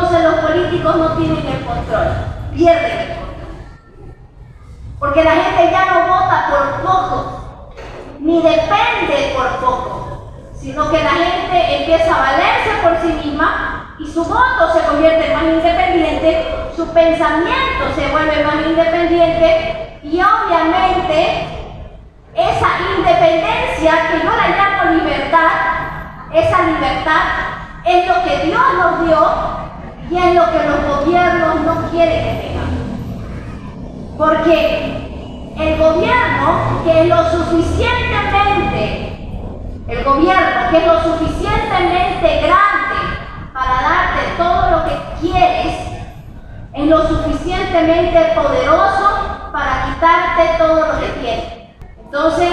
entonces los políticos no tienen el control, pierden el control. Porque la gente ya no vota por poco, ni depende por poco, sino que la gente empieza a valerse por sí misma y su voto se convierte más independiente, su pensamiento se vuelve más independiente y obviamente esa independencia que yo la llamo libertad, esa libertad es lo que Dios nos dio y es lo que los gobiernos no quieren que tengamos. Porque el gobierno que es lo suficientemente, el gobierno que es lo suficientemente grande para darte todo lo que quieres, es lo suficientemente poderoso para quitarte todo lo que tienes. Entonces,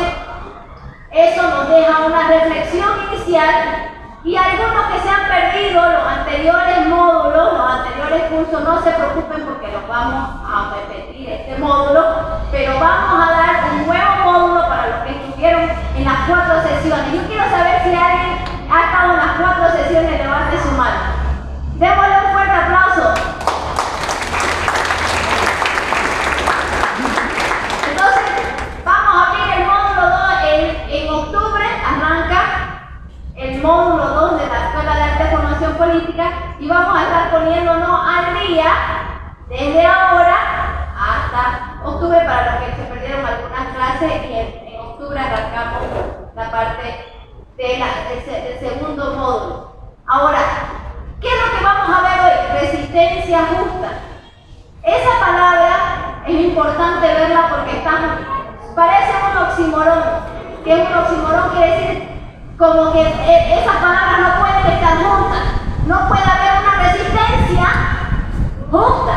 eso nos deja una reflexión inicial y algunos que se han perdido los anteriores módulos, los anteriores cursos, no se preocupen porque los vamos a repetir este módulo, pero vamos a dar un nuevo módulo para los que estuvieron en las cuatro sesiones. Yo quiero saber si alguien ha estado en las cuatro sesiones, levante su mano. Démosle un fuerte aplauso. Entonces, vamos a abrir el módulo 2 en, octubre, arranca el módulo política y vamos a estar poniéndonos al día desde ahora hasta octubre para los que se perdieron algunas clases y en, octubre arrancamos la parte de del segundo módulo. Ahora, ¿qué es lo que vamos a ver hoy? Resistencia justa. Esa palabra es importante verla porque estamos, parece un oximorón, que un oximorón quiere decir como que e, esas palabras no pueden estar juntas no puede haber una resistencia justa.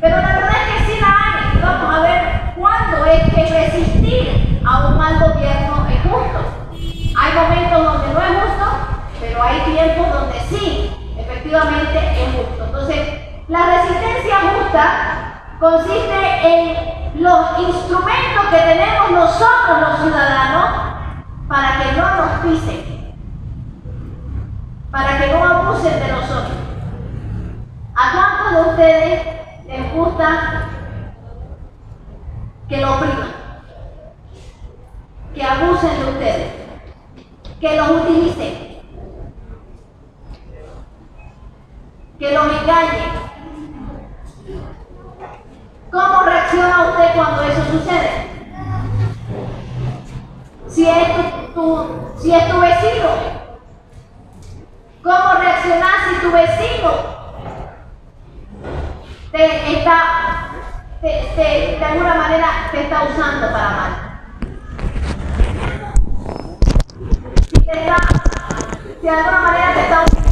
Pero la verdad es que sí la hay. Vamos a ver cuándo es que resistir a un mal gobierno es justo. Hay momentos donde no es justo, pero hay tiempos donde sí, efectivamente es justo. Entonces, la resistencia justa consiste en los instrumentos que tenemos nosotros los ciudadanos para que no nos pisen, para que no abusen de nosotros. ¿A cuántos de ustedes les gusta que lo opriman, que abusen de ustedes, que los utilicen, que los engañen. ¿Cómo reacciona usted cuando eso sucede? Si es tu, si es tu vecino, ¿cómo reaccionar si tu vecino te está te, de alguna manera te está usando para mal. Si, te está, si de alguna manera te está usando.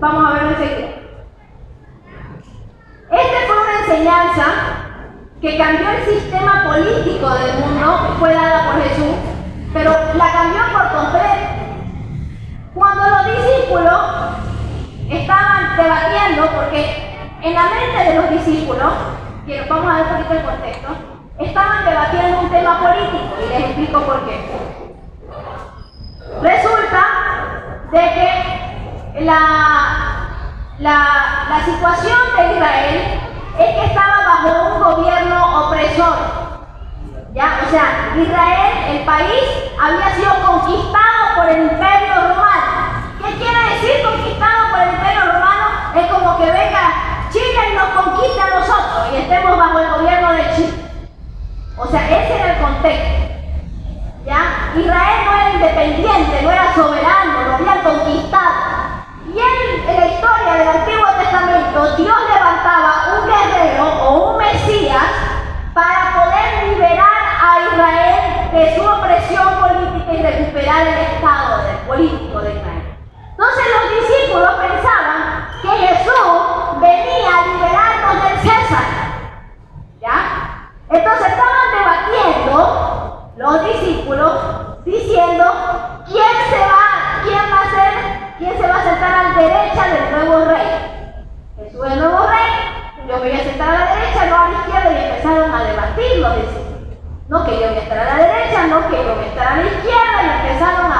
Vamos a verlo enseguida. Esta fue una enseñanza que cambió el sistema político del mundo, fue dada por Jesús, pero la cambió por completo. Cuando los discípulos estaban debatiendo, porque en la mente de los discípulos, que vamos a ver un poquito el contexto, estaban debatiendo un tema político y les explico por qué. Resulta de que la, la, la situación de Israel es que estaba bajo un gobierno opresor. ¿Ya? O sea, Israel, el país, había sido conquistado por el imperio romano. ¿Qué quiere decir conquistado por el imperio romano? Es como que venga Chile y nos conquista a nosotros y estemos bajo el gobierno de Chile. O sea, ese era el contexto. ¿Ya? Israel no era independiente, no era soberano, lo habían conquistado. Y en, la historia del Antiguo Testamento, Dios levantaba un guerrero o un Mesías para poder liberar a Israel de su opresión política y recuperar el estado político de Israel. Entonces los discípulos pensaban que Jesús venía a liberarnos del César. ¿Ya? Entonces estaban debatiendo los discípulos diciendo quién se va, quién va a ser ¿Quién se va a sentar a la derecha del nuevo rey? Jesús es el nuevo rey, yo voy a sentar a la derecha, no a la izquierda, y empezaron a debatir los No que yo a estar a la derecha, no que yo a estar a la izquierda, y empezaron a,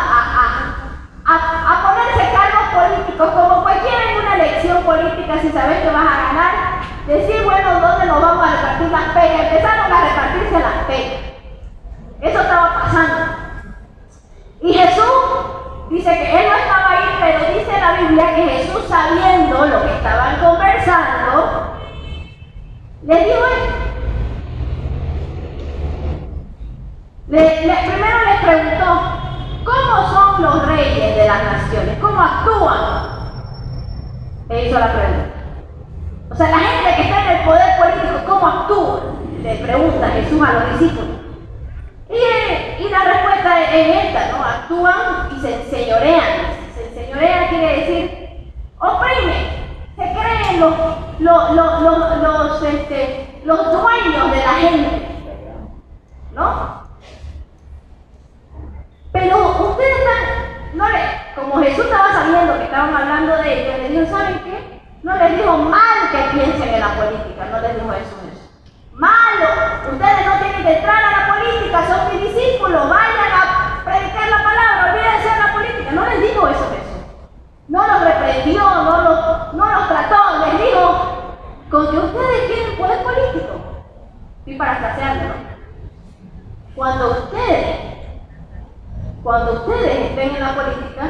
a, ponerse cargos políticos, como cualquiera en una elección política, si sabes que vas a ganar, decir, bueno, ¿dónde nos vamos a repartir las pegas? Empezaron a repartirse las pegas. Eso estaba pasando. Y Jesús Dice que él no estaba ahí, pero dice la Biblia que Jesús sabiendo lo que estaban conversando, le dijo esto. primero les preguntó, ¿cómo son los reyes de las naciones? ¿Cómo actúan? Le hizo la pregunta. O sea, la gente que está en el poder político, ¿cómo actúa? Le pregunta Jesús a los discípulos. Y, la respuesta en esta, ¿no? Actúan y se enseñorean. Se enseñorean quiere decir oprime. Se creen los, los, los, los, los, este, dueños de la gente. ¿No? Pero ustedes están, no le, como Jesús estaba sabiendo que estaban hablando de ellos, le dijo, ¿saben qué? No les dijo mal que piensen en la política, no les dijo eso. Malo, ustedes no tienen que entrar a la política, son mis discípulos, vayan a predicar la palabra, olvídense de la política. No les dijo eso Jesús. No los reprendió, no los, no los trató, les dijo, con que ustedes tienen poder político. Y para ¿no? Cuando ustedes, cuando ustedes estén en la política,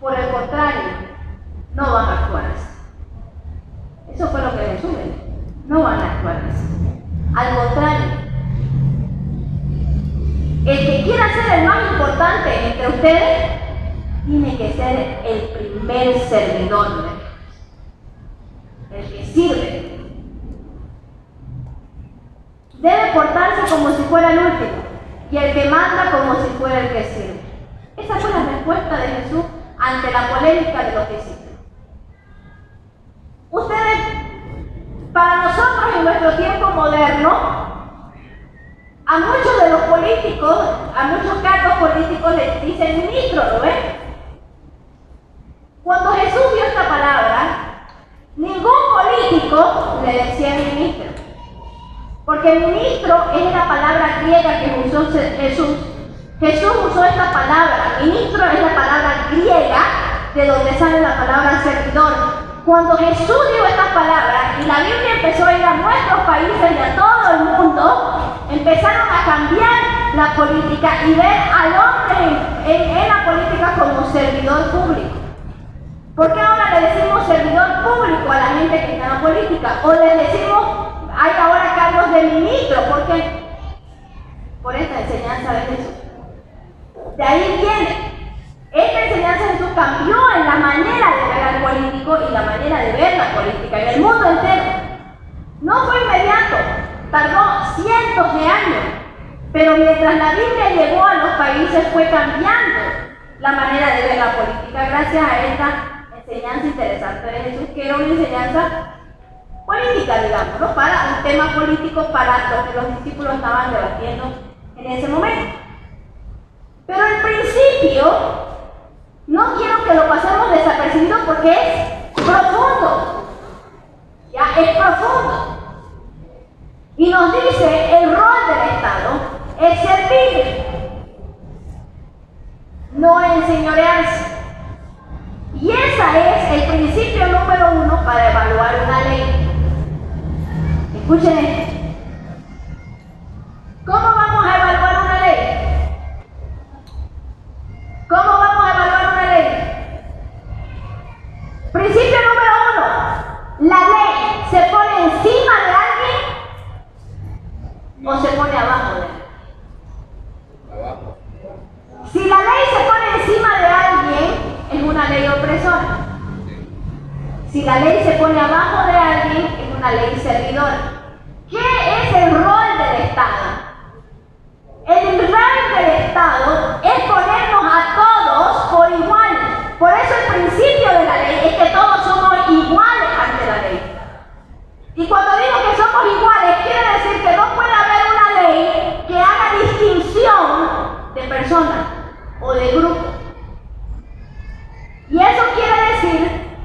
por el contrario, no van a actuar así. Eso fue lo que dijo. No van a actuar así. Al contrario, el que quiera ser el más importante entre ustedes, tiene que ser el primer servidor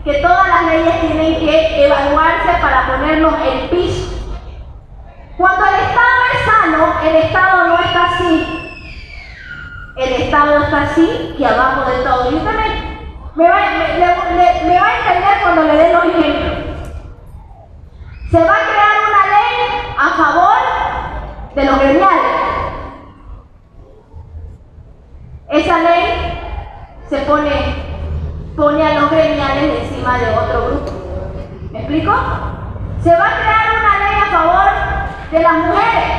que todas las leyes tienen que evaluarse para ponernos el piso. Cuando el Estado es sano, el Estado no está así. El Estado está así que abajo de todo. Y usted me va, a entender cuando le dé los ejemplos. Se va a crear una ley a favor de los gremiales. Esa ley se pone, pone a los gremiales encima de otro grupo. ¿Me explico? Se va a crear una ley a favor de las mujeres.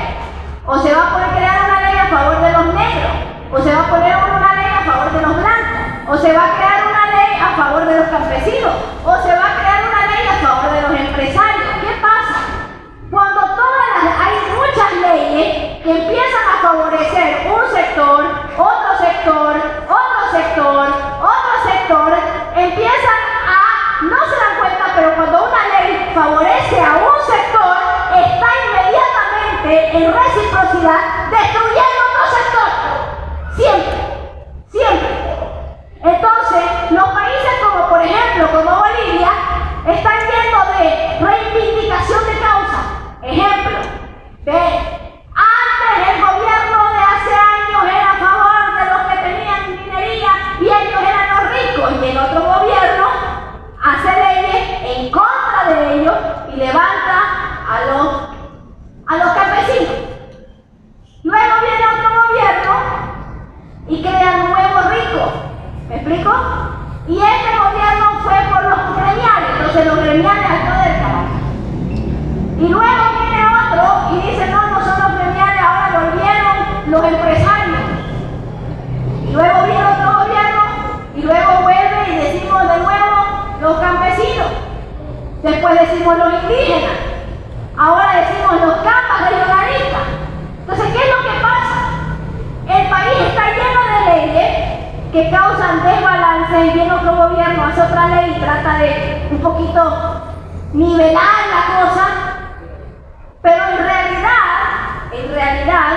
O se va a crear una ley a favor de los negros. O se va a poner una ley a favor de los blancos. O se va a crear una a favor de los campesinos o se va a crear una ley a favor de los empresarios. ¿Qué pasa? Cuando todas hay muchas leyes que empiezan a favorecer un sector, explico? favorece a un sector, está inmediatamente en reciprocidad destruyendo otro sector. Siempre, siempre. Entonces, los países como por ejemplo, como Bolivia, están llenos de reivindicación de causa. Ejemplo, de decimos los indígenas. Ahora decimos los capas regionalistas. Entonces, ¿qué es lo que pasa? El país está lleno de leyes que causan desbalance y viene otro gobierno, hace otra ley y trata de un poquito nivelar la cosa, pero en realidad, en realidad,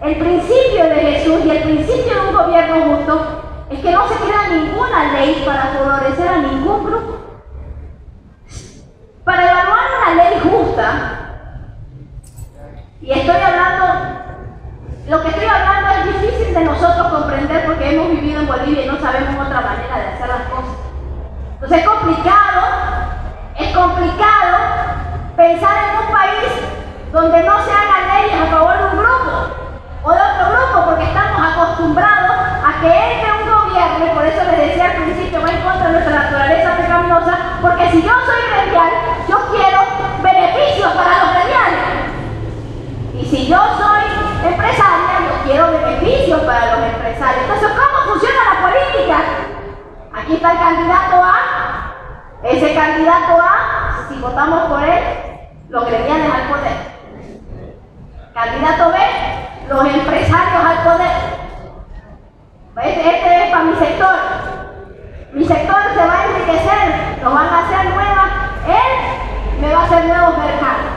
el principio de Jesús y el principio de un gobierno justo es que no se crea ninguna ley para favorecer a ningún grupo. Para evaluar una ley justa, y estoy hablando lo que estoy hablando es difícil de nosotros comprender porque hemos vivido en Bolivia y no sabemos otra manera de hacer las cosas. Entonces es complicado, es complicado pensar en un país donde no se hagan leyes a favor de un grupo o de otro grupo porque estamos acostumbrados que entre un gobierno, y por eso les decía al principio, va en contra de nuestra naturaleza pecaminosa, porque si yo soy gremial, yo quiero beneficios para los gremiales. Y si yo soy empresaria, yo quiero beneficios para los empresarios. Entonces, ¿cómo funciona la política? Aquí está el candidato A, ese candidato A, si votamos por él, los gremiales al poder. Candidato B, los empresarios al poder. Este, este es para mi sector. Mi sector se va a enriquecer, nos van a hacer nuevas, él me va a hacer nuevos mercados.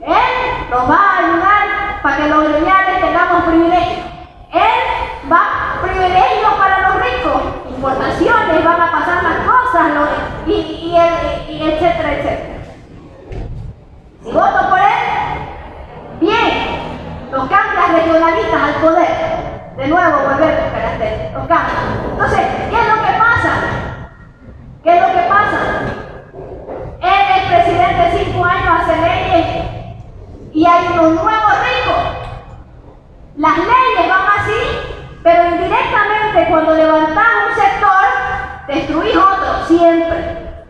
Él nos va a ayudar para que los gremiales tengamos privilegios. Él va privilegios para los ricos, importaciones, van a pasar las cosas, y, y, etcétera, etcétera. Si voto por él, bien, los cambias regionalistas al poder. De nuevo volvemos, carácter, los cambios. Entonces, ¿qué es lo que pasa? ¿Qué es lo que pasa? Él es presidente cinco años, hace leyes y hay unos nuevos ricos. Las leyes van así, pero indirectamente cuando levantás un sector, destruís otro, siempre.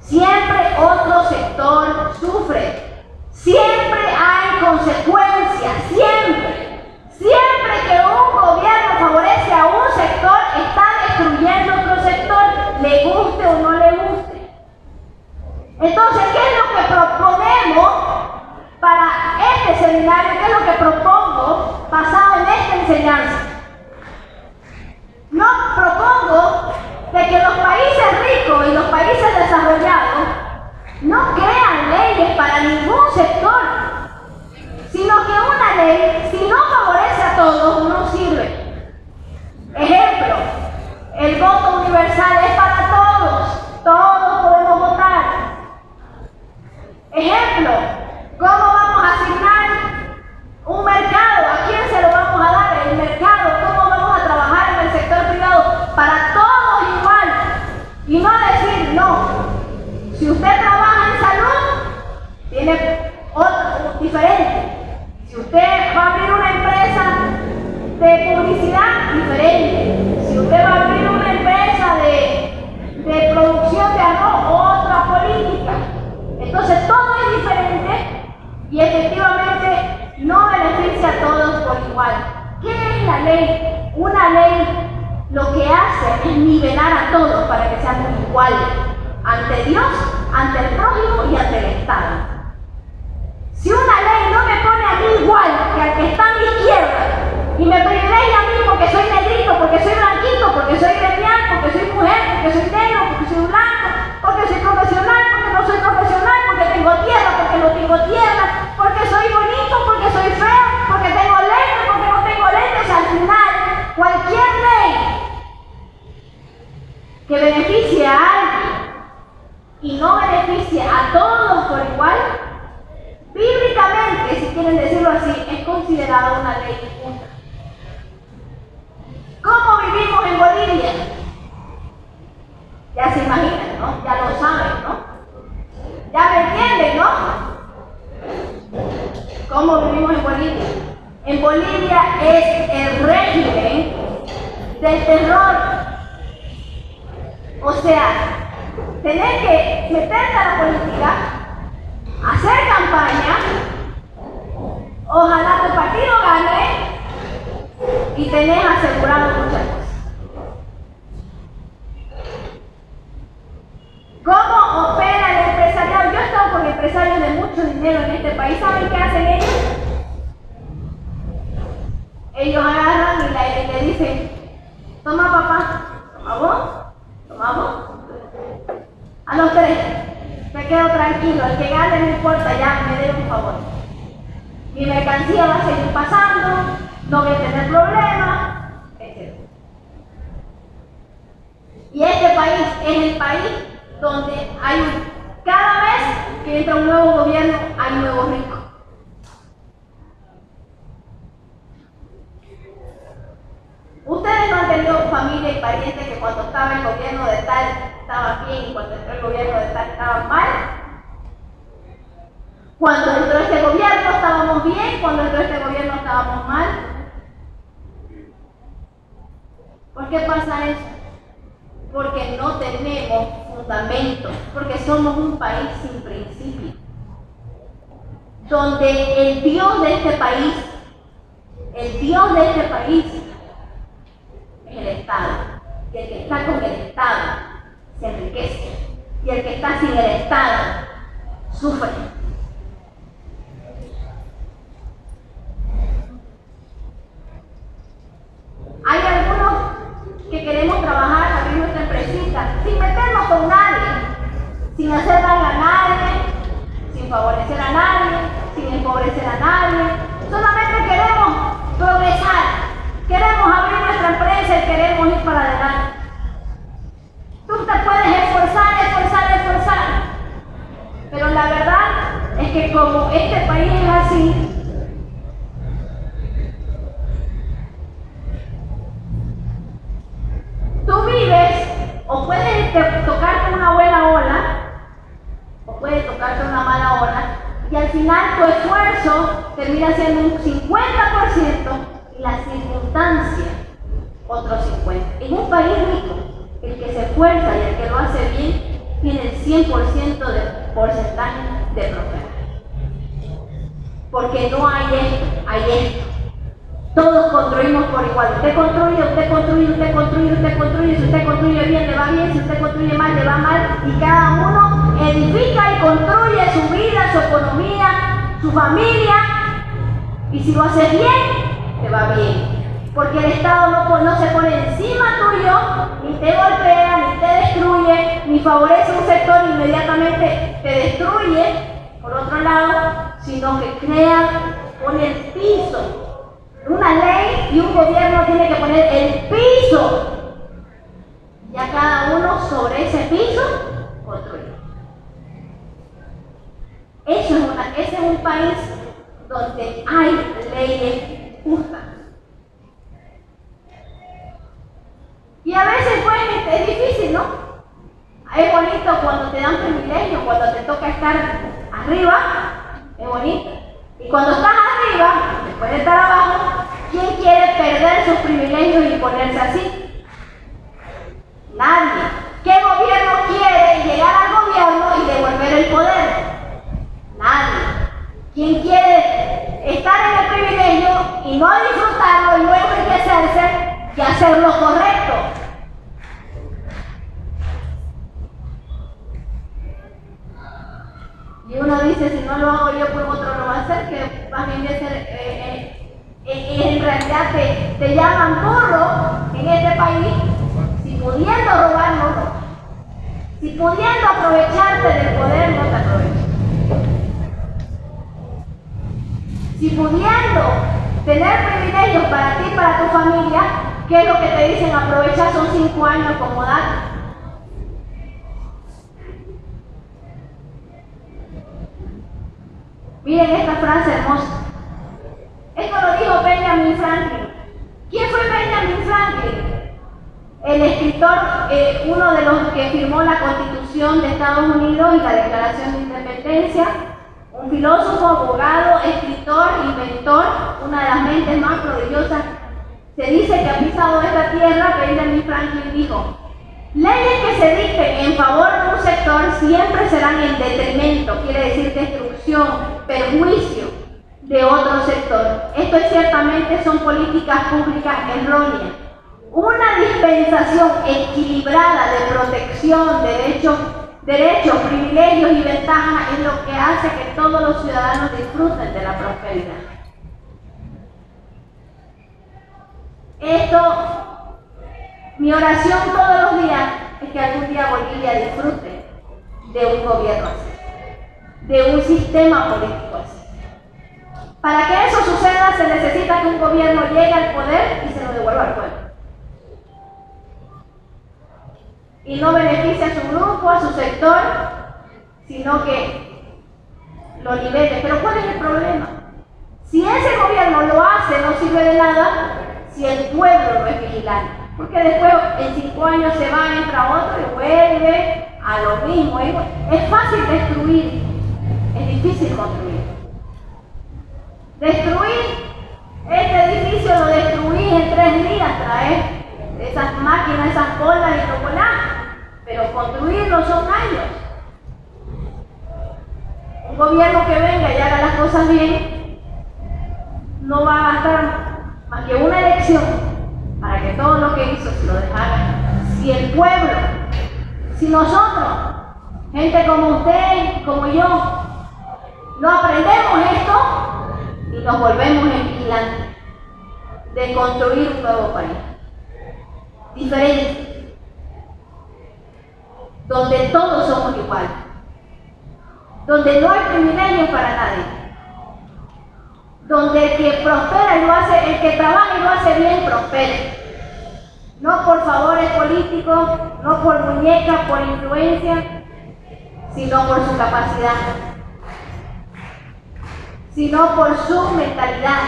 Siempre otro sector sufre. Siempre hay consecuencias, siempre. Siempre que un gobierno favorece a un sector, está destruyendo otro sector, le guste o no le guste. Entonces, ¿qué es lo que proponemos para este seminario, ¿qué es lo que propongo basado en esta enseñanza? No propongo de que los países ricos y los países desarrollados no crean leyes para ningún sector, sino que una ley, si no favorece a todos, no sirve. Ejemplo, el voto universal es para todos, todos podemos votar. Ejemplo, ¿Cómo vamos a asignar un mercado? ¿A quién se lo vamos a dar? El mercado. ¿Cómo vamos a trabajar en el sector privado? Para todos igual. Y no decir, no. Si usted trabaja en salud, tiene otro diferente. Si usted va a abrir una empresa de publicidad, diferente. Si usted va a abrir una empresa de, de producción de arroz, otra política. Entonces todo es diferente y efectivamente no beneficia a todos por igual. ¿Qué es la ley? Una ley lo que hace es nivelar a todos para que seamos iguales ante Dios, ante el prójimo y ante el Estado. Si una ley no me pone a mí igual que al que está a mi izquierda y me privilegia a mí porque soy negrito, porque soy blanquito, porque soy gremial, porque soy mujer, porque soy negro, porque soy blanco, porque soy profesional, porque no soy profesional, porque tengo tierra, porque no tengo tierra, porque soy bonito, porque soy feo, porque tengo lentes, porque no tengo lentes. Al final, cualquier ley que beneficie a alguien y no beneficie a todos por igual, bíblicamente, si quieren decirlo así, es considerada una ley injusta. ¿Cómo vivimos en Bolivia? Ya se imaginan, ¿no? Ya lo saben, ¿no? Ya me entienden, ¿no? ¿Cómo vivimos en Bolivia? En Bolivia es el régimen del terror. O sea, tener que meterte a la política, hacer campaña, ojalá tu partido gane y tenés asegurado muchas cosas. ¿Cómo opera el empresariado? Yo he estado con empresarios de mucho dinero en este país. ¿Saben qué hacen ellos? Ellos agarran y, la, le dicen, toma papá, toma vos, toma vos. A los tres, me quedo tranquilo, el que gane no importa, ya me dé un favor. Mi mercancía va a seguir pasando, no voy a tener problemas, etc. Y este país es el país donde hay cada vez que entra un nuevo gobierno hay nuevos ricos. Ustedes no han tenido familia y parientes que cuando estaba el gobierno de tal estaban bien y cuando entró el gobierno de tal estaban mal. Cuando entró este gobierno estábamos bien, cuando entró este gobierno estábamos mal. ¿Por qué pasa eso? Porque no tenemos fundamentos, porque somos un país sin principios, donde el Dios de este país, el Dios de este país el Estado, y el que está con el Estado se enriquece, y el que está sin el Estado sufre. Hay algunos que queremos trabajar, abrir nuestra empresita, sin meternos con nadie, sin hacer daño a nadie, sin favorecer a nadie, sin empobrecer a nadie. Solamente queremos progresar, queremos abrir nuestra empresa y queremos ir para adelante. Tú te puedes esforzar, esforzar, esforzar, pero la verdad es que como este país es así, Tú vives o puedes tocarte una buena ola o puede tocarte una mala ola y al final tu esfuerzo termina siendo un 50% y la circunstancia otro 50%. En un país rico, el que se esfuerza y el que lo hace bien tiene el 100% de porcentaje de prosperar. Porque no hay esto, hay esto. Todos construimos por igual. Usted construye, usted construye, usted construye, usted construye. Si usted construye bien, le va bien. Si usted construye mal, le va mal. Y cada uno edifica y construye su vida, su economía, su familia. Y si lo hace bien, le va bien. Porque el Estado no, se pone encima tuyo, ni te golpea, ni te destruye, ni favorece un sector e inmediatamente te destruye, por otro lado, sino que crea, pone el piso una ley y un gobierno tiene que poner el piso. Y a cada uno sobre ese piso construye. Eso ese es un país donde hay leyes. Y a veces pues es difícil, ¿no? Es bonito cuando te dan privilegio, cuando te toca estar arriba, es bonito. Y cuando estás arriba, después de estar abajo, ¿quién quiere perder sus privilegios y ponerse así? Nadie. ¿Qué gobierno quiere llegar al gobierno y devolver el poder? Nadie. ¿Quién quiere estar en el privilegio y no disfrutarlo y no enriquecerse y hacer lo correcto? Y uno dice, si no lo hago yo, pues otro lo va a hacer, que más bien ser, eh, eh, eh, en realidad te, te llaman burro en este país, si pudiendo robar, no. Si pudiendo aprovecharte del poder, no te aprovechas. Si pudiendo tener privilegios para ti y para tu familia, ¿qué es lo que te dicen? Aprovechar son cinco años como dato. Miren esta frase hermosa. Esto lo dijo Benjamin Franklin. ¿Quién fue Benjamin Franklin? El escritor, eh, uno de los que firmó la Constitución de Estados Unidos y la Declaración de Independencia, un filósofo, abogado, escritor, inventor, una de las mentes más prodigiosas. Se dice que ha pisado esta tierra Franklin dijo, leyes que se dicten en favor de un sector siempre serán en detrimento, quiere decir destrucción, perjuicio de otro sector. Esto ciertamente son políticas públicas erróneas. Una dispensación equilibrada de protección, derechos, derechos, privilegios y ventajas es lo que hace que todos los ciudadanos disfruten de la prosperidad. Esto, mi oración todos los días es que algún día Bolivia disfrute de un gobierno así, de un sistema político así. Para que eso suceda se necesita que un gobierno llegue al poder y se lo devuelva al pueblo. Y no beneficie a su grupo, a su sector, sino que lo libere. Pero ¿cuál es el problema? Si ese gobierno lo hace, no sirve de nada si el pueblo no es vigilante. Porque después en cinco años se va, entra otro y vuelve a lo mismo. Es fácil destruir, es difícil construir. Destruir este edificio lo destruí en tres días, traer esas máquinas, esas bolas y chocolate. Pero construirlo son años. Un gobierno que venga y haga las cosas bien no va a gastar más que una elección para que todo lo que hizo se lo dejara. Si el pueblo, si nosotros, gente como usted, como yo, no aprendemos esto y nos volvemos en de construir un nuevo país. Diferente. Donde todos somos iguales. Donde no hay privilegios para nadie donde el que prospera y lo hace, el que trabaja y lo hace bien, prospera. No por favores políticos, no por muñecas, por influencia, sino por su capacidad, sino por su mentalidad,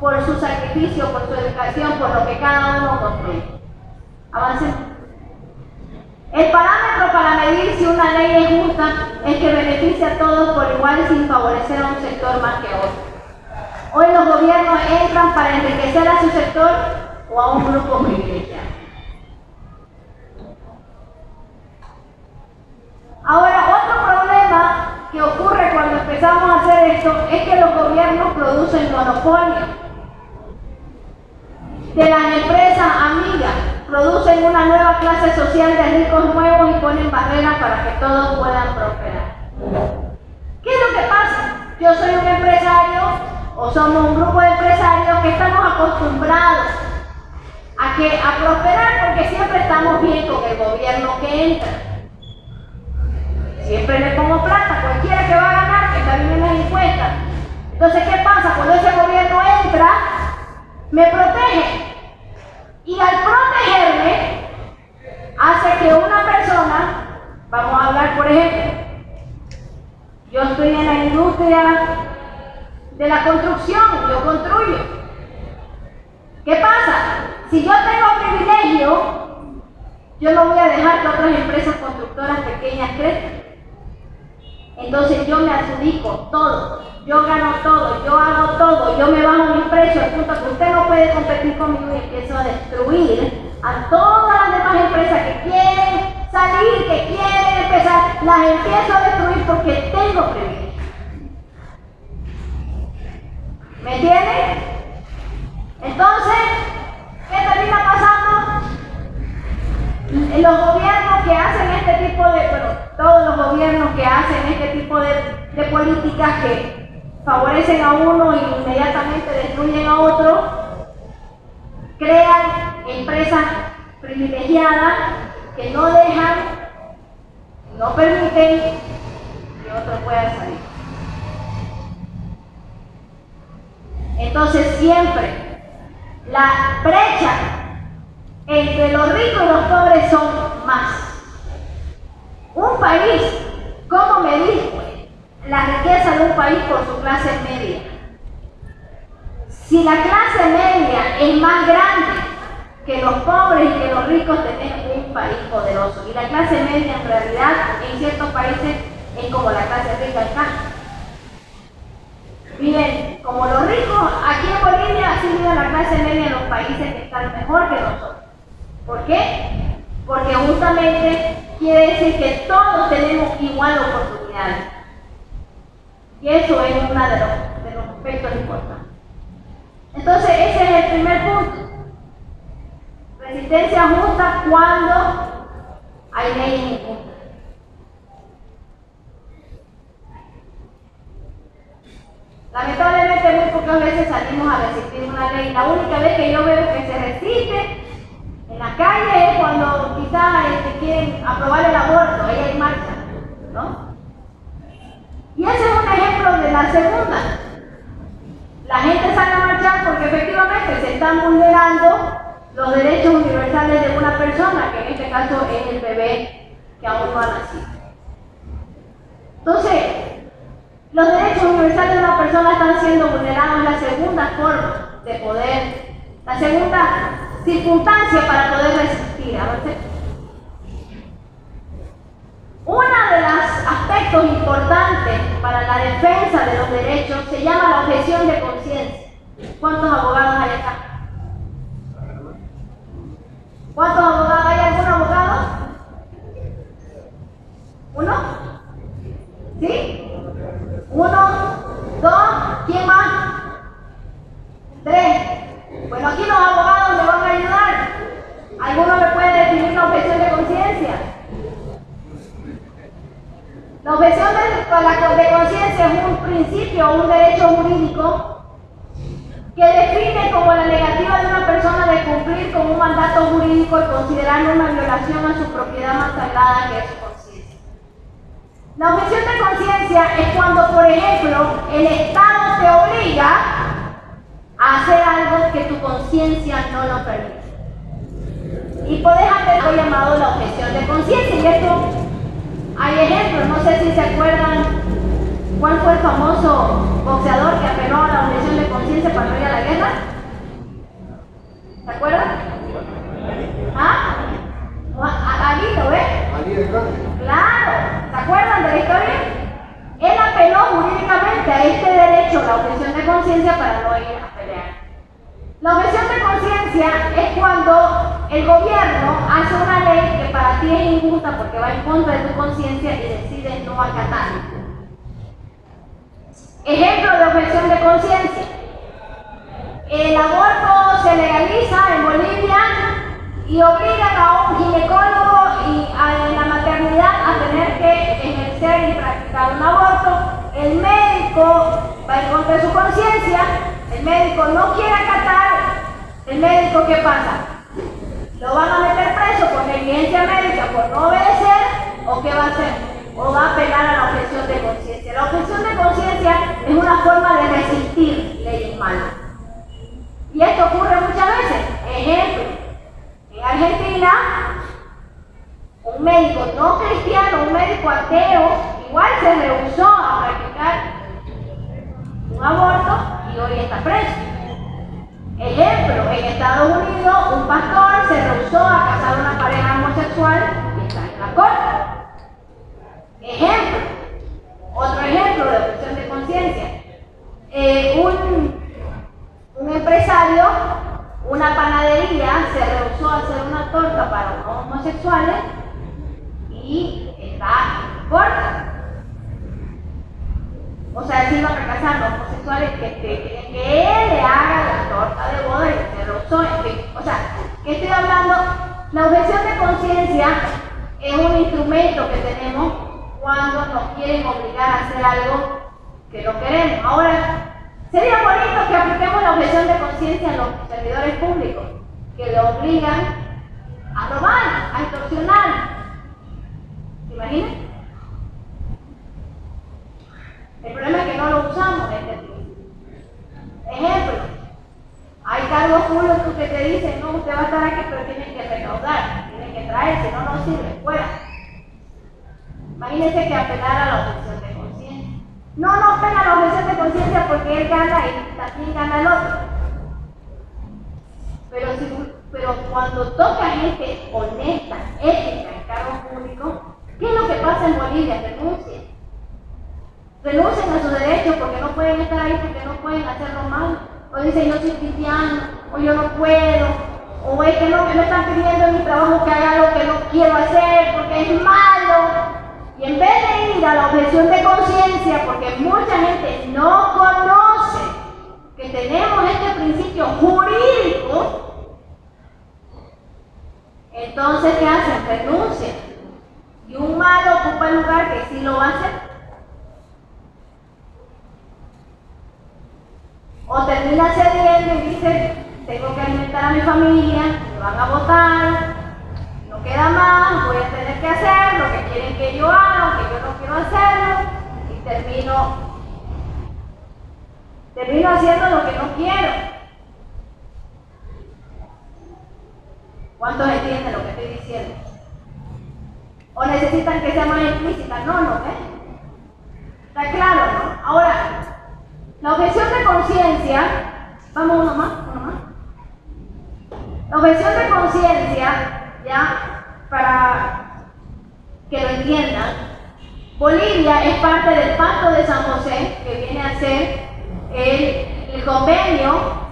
por su sacrificio, por su educación, por lo que cada uno construye. Avancemos. El parámetro para medir si una ley es justa es que beneficie a todos por igual sin favorecer a un sector más que otro. Hoy los gobiernos entran para enriquecer a su sector o a un grupo privilegiado. Ahora, otro problema que ocurre cuando empezamos a hacer esto es que los gobiernos producen monopolio de las empresas amigas, producen una nueva clase social de ricos nuevos y ponen barreras para que todos puedan prosperar. ¿Qué es lo que pasa? Yo soy un empresario o somos un grupo de empresarios que estamos acostumbrados a, que, a prosperar porque siempre estamos bien con el gobierno que entra. Siempre le pongo plata, cualquiera que va a ganar, que está bien en las. Entonces, ¿qué pasa? Cuando ese gobierno entra, me protege. Y al protegerme, hace que una persona, vamos a hablar por ejemplo, yo estoy en la industria de la construcción, yo construyo. ¿Qué pasa? Si yo tengo privilegio, yo no voy a dejar que otras empresas constructoras pequeñas crezcan. Entonces yo me adjudico todo, yo gano todo, yo hago todo, yo me bajo mis precios, punto que usted no puede competir conmigo y empiezo a destruir a todas las demás empresas que quieren salir, que quieren empezar, las empiezo a destruir porque tengo privilegio. ¿Me entienden? Entonces, ¿qué termina pasando? Los gobiernos que hacen este tipo de, bueno, todos los gobiernos que hacen este tipo de, de políticas que favorecen a uno y inmediatamente destruyen a otro, crean empresas privilegiadas que no dejan, no permiten que otros puedan salir. Entonces siempre la brecha entre los ricos y los pobres son más. Un país, ¿cómo medir la riqueza de un país por su clase media? Si la clase media es más grande que los pobres y que los ricos, tenemos un país poderoso. Y la clase media en realidad en ciertos países es como la clase rica acá. Miren, como los ricos, aquí en Bolivia así vive la clase media en los países que están mejor que nosotros. ¿Por qué? porque justamente quiere decir que todos tenemos igual oportunidad. Y eso es uno de los, aspectos importantes. Entonces, ese es el primer punto. Resistencia justa cuando hay leyes injustas. Lamentablemente muy pocas veces salimos a resistir una ley. La única vez que yo veo que se resiste la calle es cuando quizás este, quieren aprobar el aborto, ahí hay marcha, ¿no? Y ese es un ejemplo de la segunda. La gente sale a marchar porque efectivamente se están vulnerando los derechos universales de una persona, que en este caso es el bebé que aún no ha nacido. Entonces, los derechos universales de una persona están siendo vulnerados, la segunda forma de poder, la segunda circunstancia para poder resistir. Uno de los aspectos importantes para la defensa de los derechos se llama la objeción de conciencia. ¿Cuántos abogados hay acá? ¿Cuántos abogados hay? ¿Algún abogado? ¿Uno? ¿Sí? Uno, dos, ¿quién más? Tres. Bueno, aquí los abogados me van a ayudar. ¿Alguno me puede definir la objeción de conciencia? La objeción de, conciencia es un principio un derecho jurídico que define como la negativa de una persona de cumplir con un mandato jurídico y considerando una violación a su propiedad más sagrada que es su conciencia. La objeción de conciencia es cuando, por ejemplo, el Estado te obliga a hacer algo que tu conciencia no lo permite. Y puedes hacer lo llamado la objeción de conciencia. Y esto hay ejemplos, no sé si se acuerdan ¿Cuál fue el famoso boxeador que apeló a la objeción de conciencia para no ir a la guerra? ¿Se acuerdan? ¿Ah? Ali, ¿lo ves? Claro. ¿Se acuerdan de la historia? Él apeló jurídicamente a este derecho, la objeción de conciencia, para no ir a pelear. La objeción de conciencia es cuando el gobierno hace una ley que para ti es injusta porque va en contra de tu conciencia y decide no acatarla. Ejemplo de objeción de conciencia. El aborto se legaliza en Bolivia y obligan a un ginecólogo y a la maternidad a tener que un aborto. El médico va en contra su conciencia, el médico no quiere acatar, el médico ¿qué pasa? Lo van a meter preso por negligencia médica por no obedecer o qué va a hacer? o va a apelar a la objeción de conciencia. La objeción de conciencia es una forma de resistir leyes malas. Y esto ocurre muchas veces. Ejemplo, en Argentina, un médico no cristiano, un médico ateo, igual se rehusó a practicar un aborto y hoy está preso. Ejemplo, en Estados Unidos un pastor se rehusó a casar a una pareja homosexual y está en la corte. Ejemplo, otro ejemplo de objeción de conciencia. Eh, un, empresario, una panadería, se rehusó a hacer una torta para homosexuales y está corta. O sea, si iba a fracasar los homosexuales que, que, que, él le haga la torta de boda y se. En fin. O sea, ¿qué estoy hablando? La objeción de conciencia es un instrumento que tenemos cuando nos quieren obligar a hacer algo que no queremos. Ahora, sería bonito que apliquemos la objeción de conciencia en los servidores públicos, que le obligan a robar, a extorsionar. ¿Se imaginan? El problema es que no lo usamos este tipo. Ejemplo, hay cargos públicos que te dicen, no, usted va a estar aquí, pero tiene que recaudar, tiene que traer, si no, no sirve, fuera. Imagínense que apelar a la objeción de conciencia. No, no apela a la objeción de conciencia porque él gana y también gana el otro. Pero, pero cuando toca gente honesta, ética en cargo público, ¿qué es lo que pasa en Bolivia? Renuncian. Renuncian a sus derechos porque no pueden estar ahí, porque no pueden hacerlo mal. O dicen yo soy cristiano, o yo no puedo, o es que no, me están pidiendo en mi trabajo que haga algo que no quiero hacer, porque es malo. Y en vez de ir a la objeción de conciencia, porque mucha gente no conoce que tenemos este principio jurídico, entonces ¿qué hacen? Renuncian. Y un malo ocupa el lugar que sí lo va a hacer. O termina cediendo y dice, tengo que alimentar a mi familia, me van a votar, no queda más, voy a tener que hacer lo que quieren que yo haga, aunque yo no quiero hacerlo, y termino, termino haciendo lo que no quiero. ¿Cuántos entienden lo que estoy diciendo? ¿O necesitan que sea más explícita? No, no, ¿eh? Está claro, ¿no? Ahora, la objeción de conciencia, vamos uno más, uno más. La objeción de conciencia, ya, para que lo entiendan, Bolivia es parte del Pacto de San José, que viene a ser el, convenio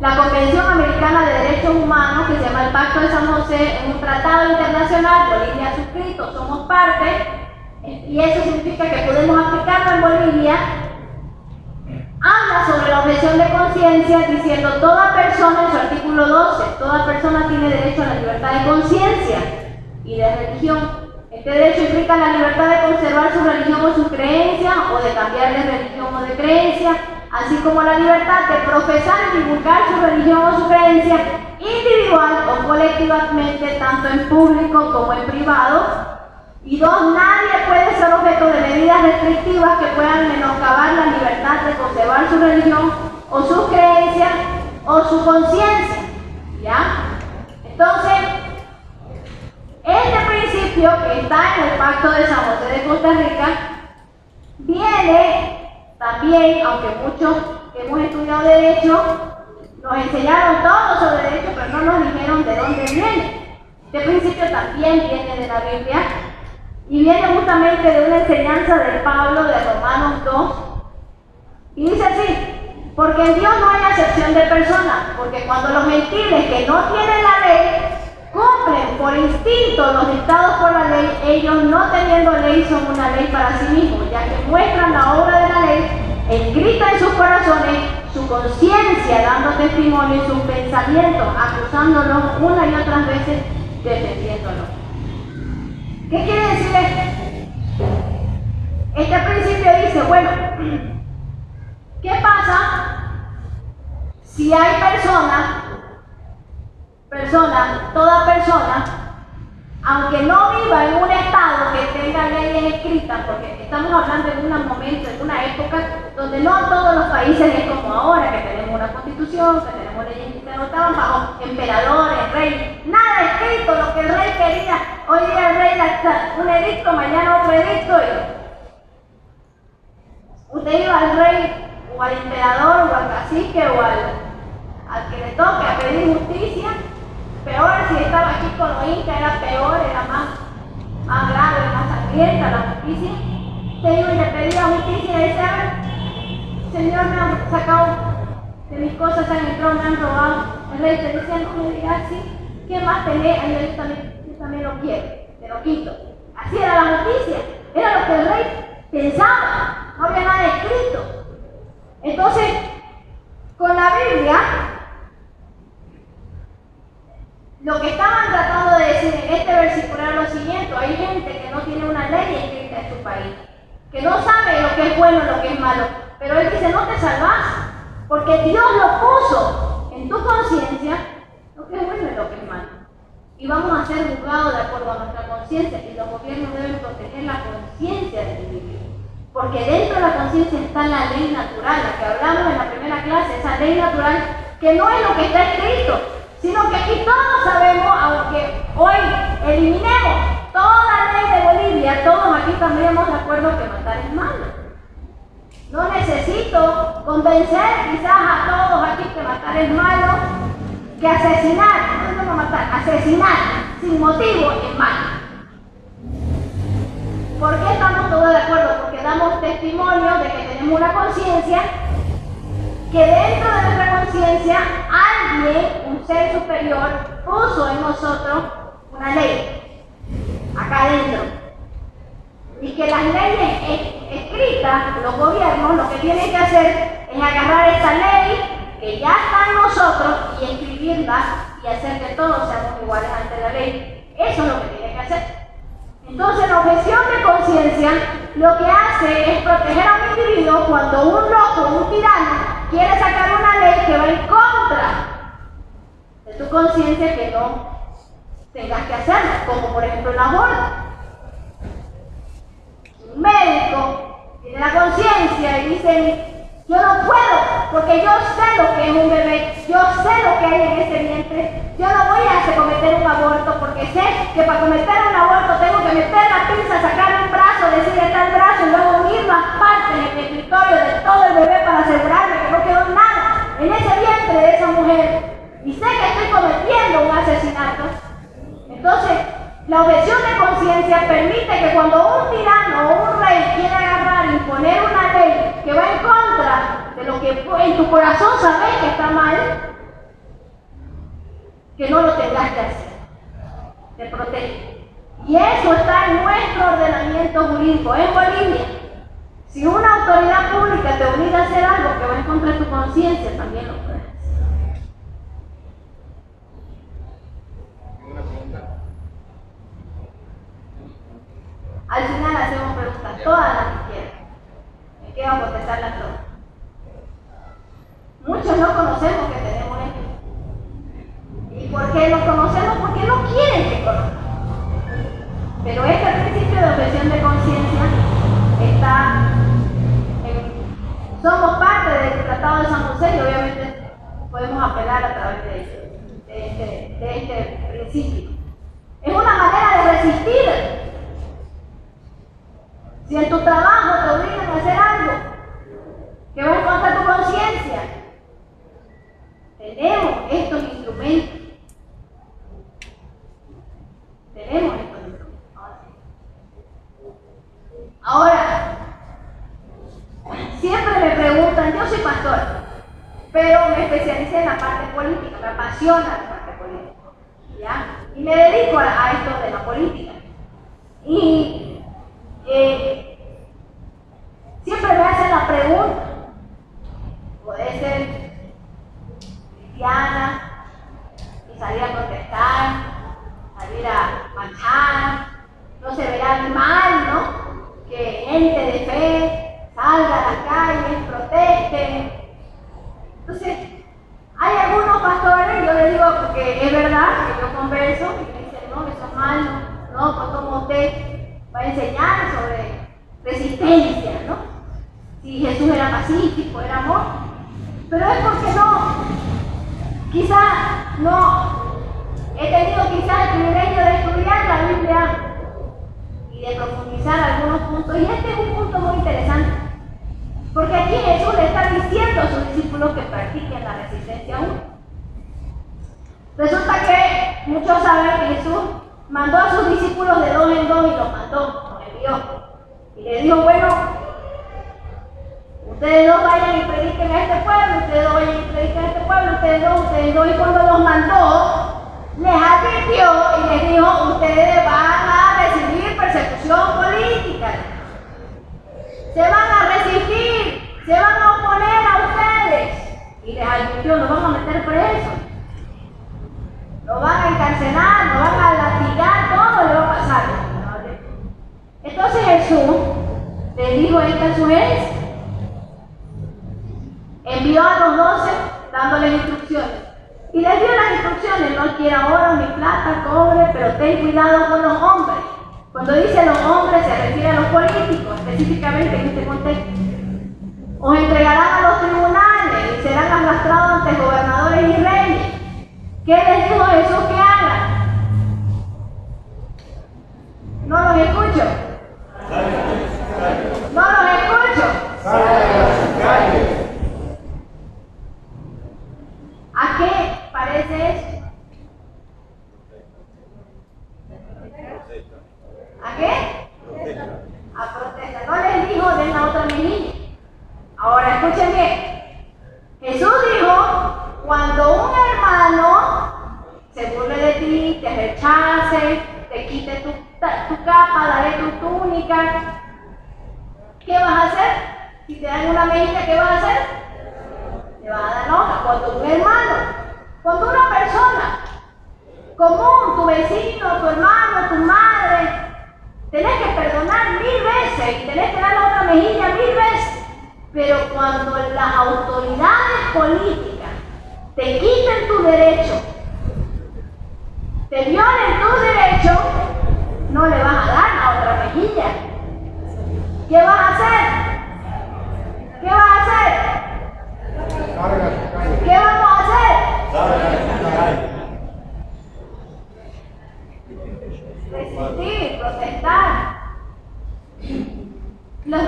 la Convención Americana de Derechos Humanos, que se llama el Pacto de San José, es un tratado internacional, Bolivia ha suscrito, somos parte, y eso significa que podemos aplicarlo en Bolivia. Habla sobre la objeción de conciencia diciendo toda persona, en su artículo 12, toda persona tiene derecho a la libertad de conciencia y de religión. Este derecho implica la libertad de conservar su religión o su creencia, o de cambiar de religión o de creencia, así como la libertad de profesar y divulgar su religión o su creencia individual o colectivamente, tanto en público como en privado. Y dos, nadie puede ser objeto de medidas restrictivas que puedan menoscabar la libertad de conservar su religión o sus creencias o su conciencia. ¿Ya? Entonces, este principio que está en el Pacto de San José de Costa Rica viene también, aunque muchos que hemos estudiado derecho, nos enseñaron todo sobre derecho, pero no nos dijeron de dónde viene. Este principio también viene de la Biblia y viene justamente de una enseñanza de Pablo de Romanos 2. Y dice así, porque en Dios no hay acepción de personas, porque cuando los gentiles que no tienen la ley cumplen por instinto los dictados por la ley, ellos no teniendo ley son una ley para sí mismos, ya que muestran la obra de la ley escrita en sus corazones, su conciencia dando testimonio y sus pensamientos acusándolos una y otras veces, defendiéndolos. ¿Qué quiere decir esto? Este principio dice, bueno, ¿qué pasa si hay personas persona, toda persona, aunque no viva en un estado que tenga leyes escritas, porque estamos hablando en un momento, en una época donde no todos los países es como ahora, que tenemos una constitución, que tenemos leyes que no estaban bajo emperadores, reyes, nada escrito, lo que el rey quería, hoy día el rey un edicto, mañana otro edicto, y usted iba al rey o al emperador o al cacique o al, al que le toque a pedir justicia, Peor si estaba aquí con los incas, era peor, era más, más grave, más sangrienta la justicia. Te iba y le pedía justicia y decía, Señor, me han sacado de mis cosas, se han entrado, me han robado. El rey te decía, no me digas así, ¿qué más tenés? Y yo también, yo también lo quiero, te lo quito. Así era la justicia, era lo que el rey pensaba, no había nada escrito. Entonces, con la Biblia, lo que estaban tratando de decir en este versículo era lo siguiente, hay gente que no tiene una ley escrita en su país, que no sabe lo que es bueno y lo que es malo, pero él dice, no te salvas, porque Dios lo puso en tu conciencia lo que es bueno y lo que es malo. Y vamos a ser juzgados de acuerdo a nuestra conciencia y los gobiernos deben proteger la conciencia del individuo. Porque dentro de la conciencia está la ley natural, la que hablamos en la primera clase, esa ley natural que no es lo que está escrito, sino que aquí todos sabemos, aunque hoy eliminemos toda ley de Bolivia, todos aquí estamos de acuerdo que matar es malo. No necesito convencer quizás a todos aquí que matar es malo, que asesinar, no, no matar, asesinar sin motivo es malo. ¿Por qué estamos todos de acuerdo? Porque damos testimonio de que tenemos una conciencia que dentro de nuestra conciencia alguien, un ser superior, puso en nosotros una ley, acá adentro. Y que las leyes escritas, los gobiernos, lo que tienen que hacer es agarrar esa ley que ya está en nosotros y escribirla y hacer que todos seamos iguales ante la ley. Eso es lo que tiene que hacer. Entonces, la objeción de conciencia lo que hace es proteger a un individuo cuando un loco, un tirano, quiere sacar una ley que va en contra de tu conciencia que no tengas que hacerlo, como por ejemplo el aborto. Un médico tiene la conciencia y dice, yo no puedo, porque yo sé lo que es un bebé, yo sé lo que hay en ese vientre, yo no voy a cometer un aborto porque sé que para cometer un aborto tengo que meter la pinza, sacar un brazo, decir está el brazo y luego unir las partes en el escritorio de todo el bebé para asegurarme que no quedó nada en ese vientre de esa mujer. Y sé que estoy cometiendo un asesinato. Entonces, la objeción de conciencia permite que cuando un tirano o un rey quiere agarrar e imponer una ley que va en contra de lo que en tu corazón sabes que está mal, que no lo tengas que hacer. Te protege. Y eso está en nuestro ordenamiento jurídico. En Bolivia, si una autoridad pública te obliga a hacer algo que va en contra de tu conciencia, también lo puedes. Al final hacemos preguntas, todas las que quieran. Me quedo a contestarlas todas. Muchos no conocemos que tenemos esto. ¿Y por qué lo conocemos? Porque no quieren que conozcamos. Pero este principio de objeción de conciencia está somos parte del Tratado de San José y obviamente podemos apelar a través de, de, este, de este principio. Es una manera de resistir si en tu trabajo te obligan a hacer algo que va contra tu conciencia, tenemos estos instrumentos. Tenemos estos instrumentos. Ahora, siempre me preguntan, yo soy pastor, pero me especialicé en la parte política, me apasiona la parte política. ¿ya? Y me dedico a, a esto de la política. Y eh,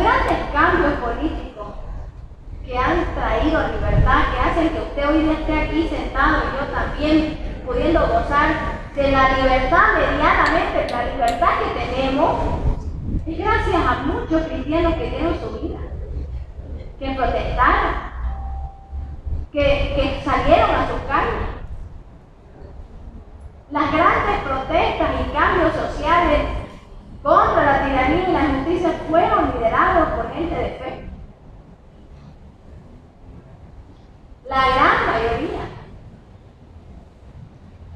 grandes cambios políticos que han traído libertad, que hacen que usted hoy esté aquí sentado y yo también pudiendo gozar de la libertad medianamente, la libertad que tenemos, es gracias a muchos cristianos que dieron su vida, que protestaron, que, que salieron a sus calles. Las grandes protestas y cambios sociales contra la tiranía y la injusticia fueron liderados por gente de fe. La gran mayoría.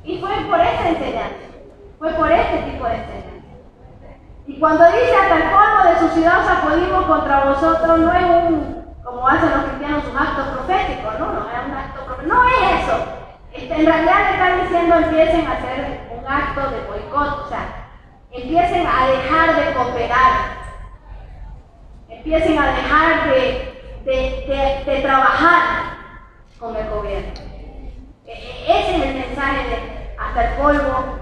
Y fue por esta enseñanza, fue por este tipo de enseñanza. Y cuando dice hasta el polvo de su ciudad os acudimos contra vosotros, no es un, como hacen los cristianos, un acto profético, no, no es un acto profético, no es eso. Este, en realidad le están diciendo empiecen a hacer un acto de boicot, o sea, empiecen a dejar de cooperar, empiecen a dejar de, de, de, trabajar con el gobierno. E, e, ese es el mensaje de hasta el polvo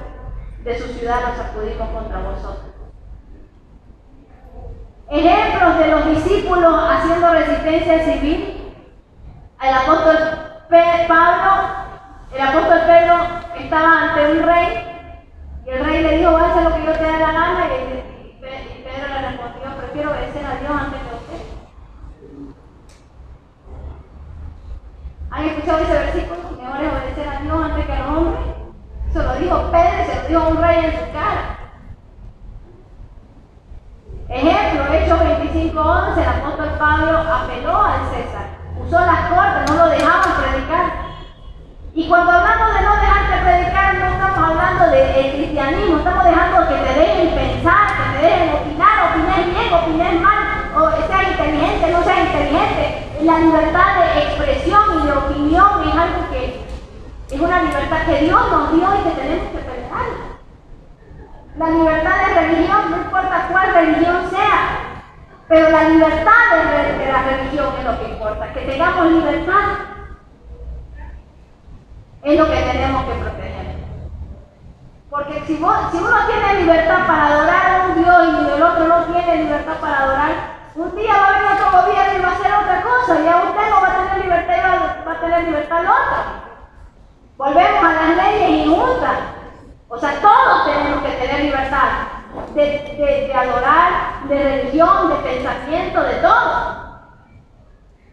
de su ciudad nos sacudimos contra vosotros. Ejemplos de los discípulos haciendo resistencia civil. El apóstol Pablo, el apóstol Pedro estaba ante un rey y el rey le dijo, va a lo que yo te dé la gana y, Pedro le respondió, prefiero obedecer a Dios antes que a usted. ¿Han escuchado ese versículo? Mejor es obedecer a Dios antes que a los hombres. Se lo dijo Pedro y se lo dijo a un rey en su cara. Ejemplo, Hechos 25.11, el apóstol Pablo apeló al César, usó las cortes, no lo dejaban predicar. Y cuando hablamos de no dejarte predicar, no estamos hablando del cristianismo, estamos dejando que te dejen pensar, que te dejen opinar, opines bien, opines mal, o seas inteligente, no seas inteligente. La libertad de expresión y de opinión es algo que es una libertad que Dios nos dio y que tenemos que pelear. La libertad de religión, no importa cuál religión sea, pero la libertad de, de la religión es lo que importa, que tengamos libertad es lo que tenemos que proteger. Porque si, uno tiene libertad para adorar a un Dios y el otro no tiene libertad para adorar, un día va a venir otro gobierno y va a hacer otra cosa, y a usted no va a tener libertad va, a tener libertad el otro. Volvemos a las leyes injustas. O sea, todos tenemos que tener libertad de, de, de, adorar, de religión, de pensamiento, de todo.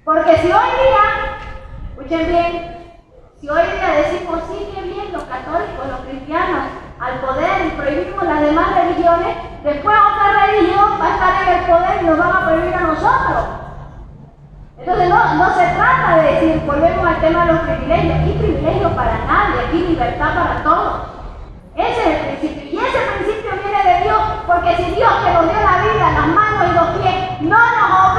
Porque si hoy día, escuchen bien, si hoy día decimos, sí, que bien, los católicos, los cristianos, al poder y prohibimos las demás religiones, después otra religión va a estar en el poder y nos van a prohibir a nosotros. Entonces no, no se trata de decir, volvemos al tema de los privilegios, aquí privilegio para nadie, aquí libertad para todos. Ese es el principio. Y ese principio viene de Dios, porque si Dios que nos dio la vida, las manos y los pies, no nos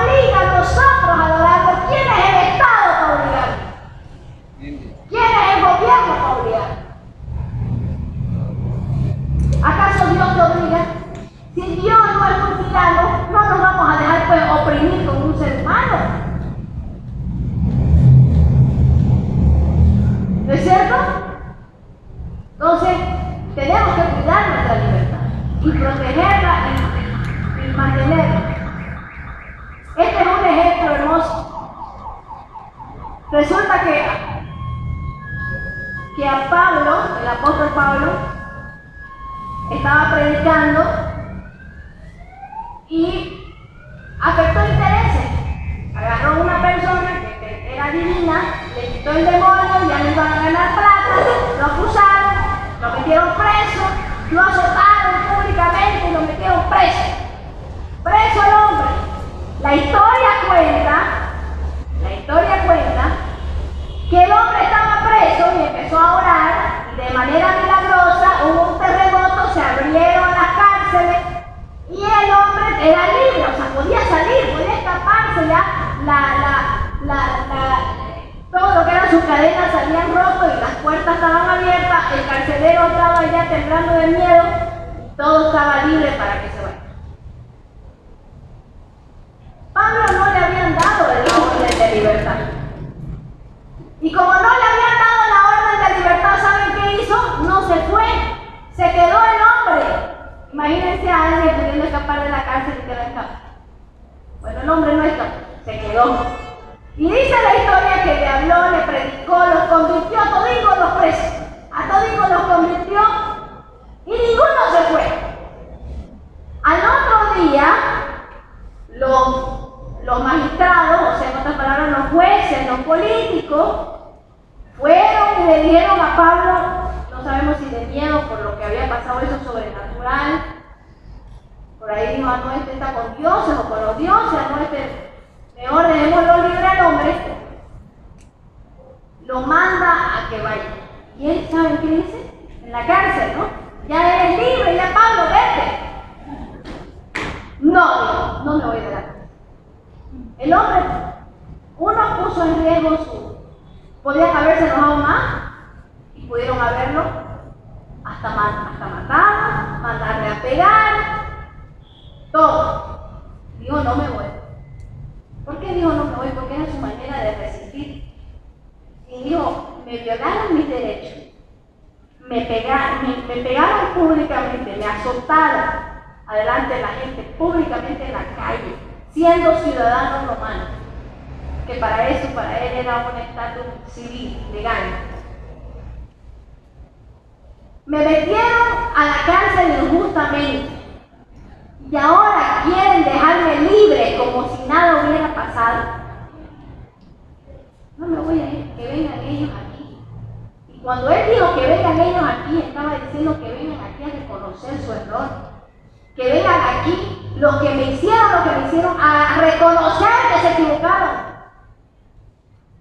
aquí los que me hicieron, los que me hicieron, a reconocer que se equivocaron.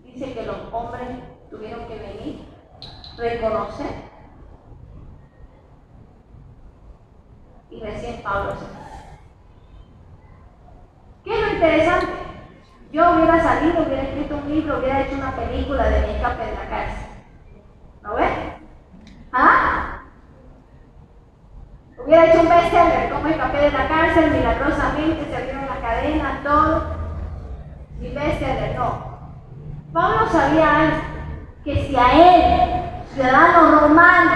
Dice que los hombres tuvieron que venir, reconocer. Y recién Pablo se ¿Qué es lo interesante? Yo hubiera salido, hubiera escrito un libro, hubiera hecho una película de mi escape de la cárcel. ¿No ves? ¿Ah? Hubiera hecho un bestseller, cómo escapé de la cárcel, milagrosamente se abrieron las cadenas, todo. Mi bestseller, no. Pablo sabía que si a él, ciudadano romano,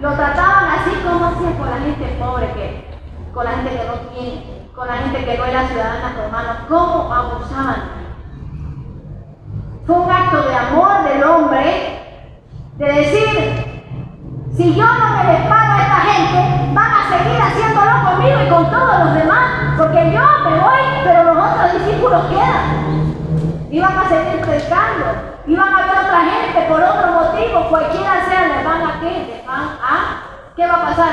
lo trataban así como hacía con la gente pobre que, con la gente que no tiene, con la gente que no era ciudadana romana, cómo abusaban. Fue un acto de amor del hombre de decir, si yo no me les pago a esta gente, van a seguir haciéndolo y con todos los demás, porque yo me voy, pero los otros discípulos quedan. Iban a seguir predicando, iban a ver otra gente por otro motivo, cualquiera sea, les van a qué, les van a, ¿qué va a pasar?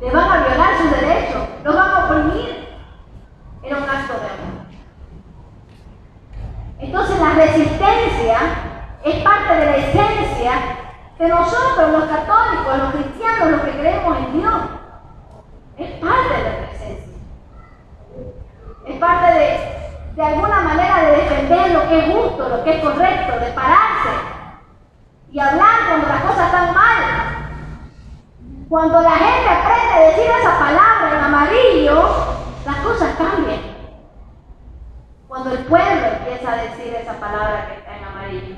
Le van a violar sus derechos, los van a oprimir. Era un acto de amor. Entonces la resistencia es parte de la esencia de nosotros, los católicos, los cristianos, los que creemos en Dios. Es parte de la esencia. Es parte de, de alguna manera de defender lo que es justo, lo que es correcto, de pararse y hablar cuando las cosas están mal cuando la gente aprende a decir esa palabra en amarillo, las cosas cambian. Cuando el pueblo empieza a decir esa palabra que está en amarillo.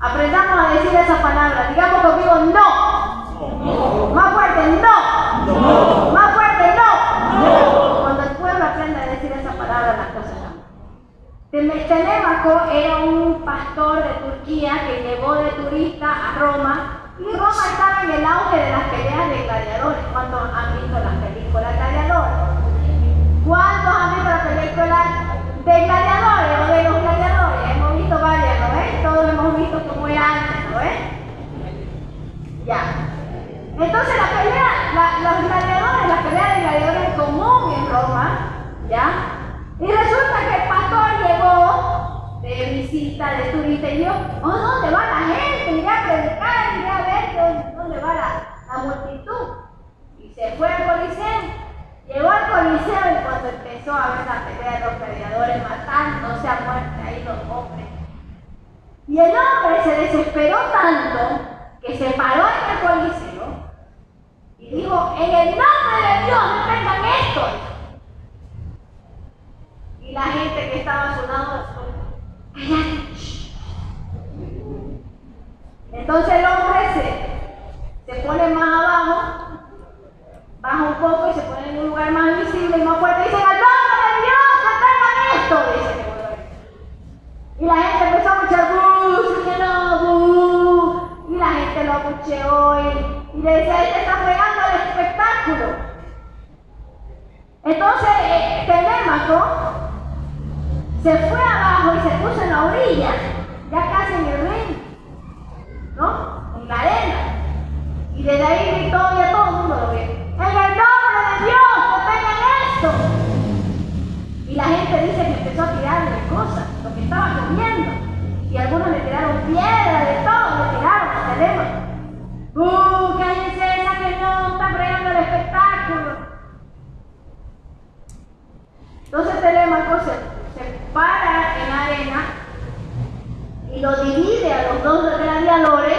Aprendamos a decir esa palabra. Digamos conmigo, no. Más fuerte, no. Más fuerte, no. Cuando el pueblo aprende a decir esa palabra, las cosas cambian. Telémaco era un pastor de Turquía que llevó de turista a Roma y Roma estaba en el auge de las peleas de gladiadores. ¿Cuántos han visto las películas gladiadores? ¿Cuántos han visto las películas de gladiadores o de los gladiadores? Hemos visto varias, ¿no ves? Todos hemos visto cómo era antes, ¿no? Ya. Entonces la pelea, los gladiadores, la pelea de gladiadores es común en Roma, ¿ya? Y resulta que el pastor llegó de visita, de turista, y oh, ¿dónde va la gente? Iré a predicar, iré a dónde va la, multitud. Y se fue al Coliseo. Llegó al Coliseo y cuando empezó a ver la pelea de los gladiadores matándose a muerte ahí los hombres. Y el hombre se desesperó tanto que se paró en el coliseo y dijo, en el nombre de Dios, detengan esto. Y la gente que estaba a su lado, Entonces el hombre se, se pone más abajo, baja un poco y se pone en un lugar más visible y más fuerte y dice, al nombre de Dios, detengan esto. Dice y la gente empezó a escuchar, lo abucheó y, le está fregando el espectáculo. Entonces, eh, Telémaco se fue abajo y se puso en la orilla, ya casi en el ring, ¿no? En la arena. Y desde ahí gritó y a todo el mundo lo vio. En el nombre de Dios, detengan esto. Y la gente dice que empezó a tirarle cosas, lo que estaba comiendo. Y algunos le tiraron piedra, de todo, le tiraron a Telémaco. ¡Uh, cállense esa que no está fregando el espectáculo! Entonces Telémaco se se para en la arena y lo divide a los dos gladiadores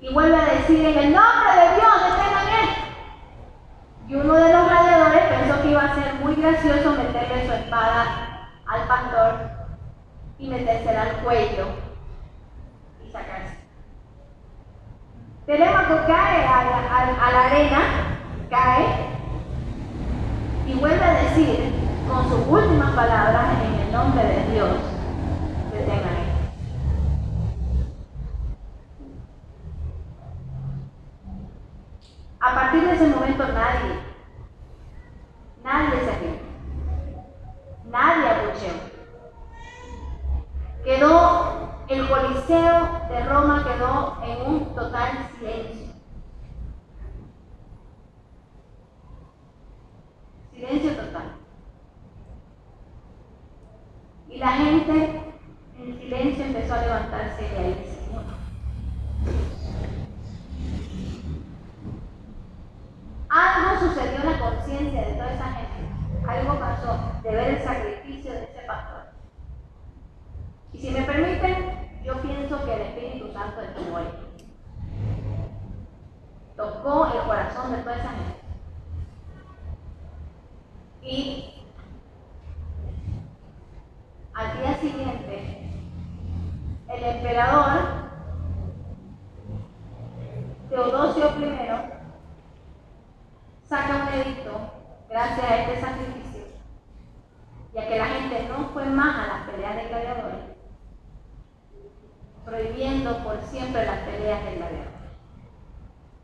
y vuelve a decir en el nombre de Dios detengan. Y uno de los gladiadores pensó que iba a ser muy gracioso meterle su espada al pastor y metérsela al cuello y sacarse. Telémaco cae a la, arena, cae y vuelve a decir con sus últimas palabras en el nombre de Dios, detengan. A partir de ese momento nadie, nadie se rió, nadie abucheó. Quedó, el Coliseo de Roma quedó en un total silencio. Silencio total. Y la gente en silencio empezó a levantarse y a irse. Algo sucedió en la conciencia de toda esa gente. Algo pasó de ver el sacrificio de ese pastor. Y si me permiten, yo pienso que el Espíritu Santo estuvo ahí. Tocó el corazón de toda esa gente. Y al día siguiente, el emperador Teodosio I saca un edicto gracias a este sacrificio, ya que la gente no fue más a las peleas de gladiadores, prohibiendo por siempre las peleas de gladiadores.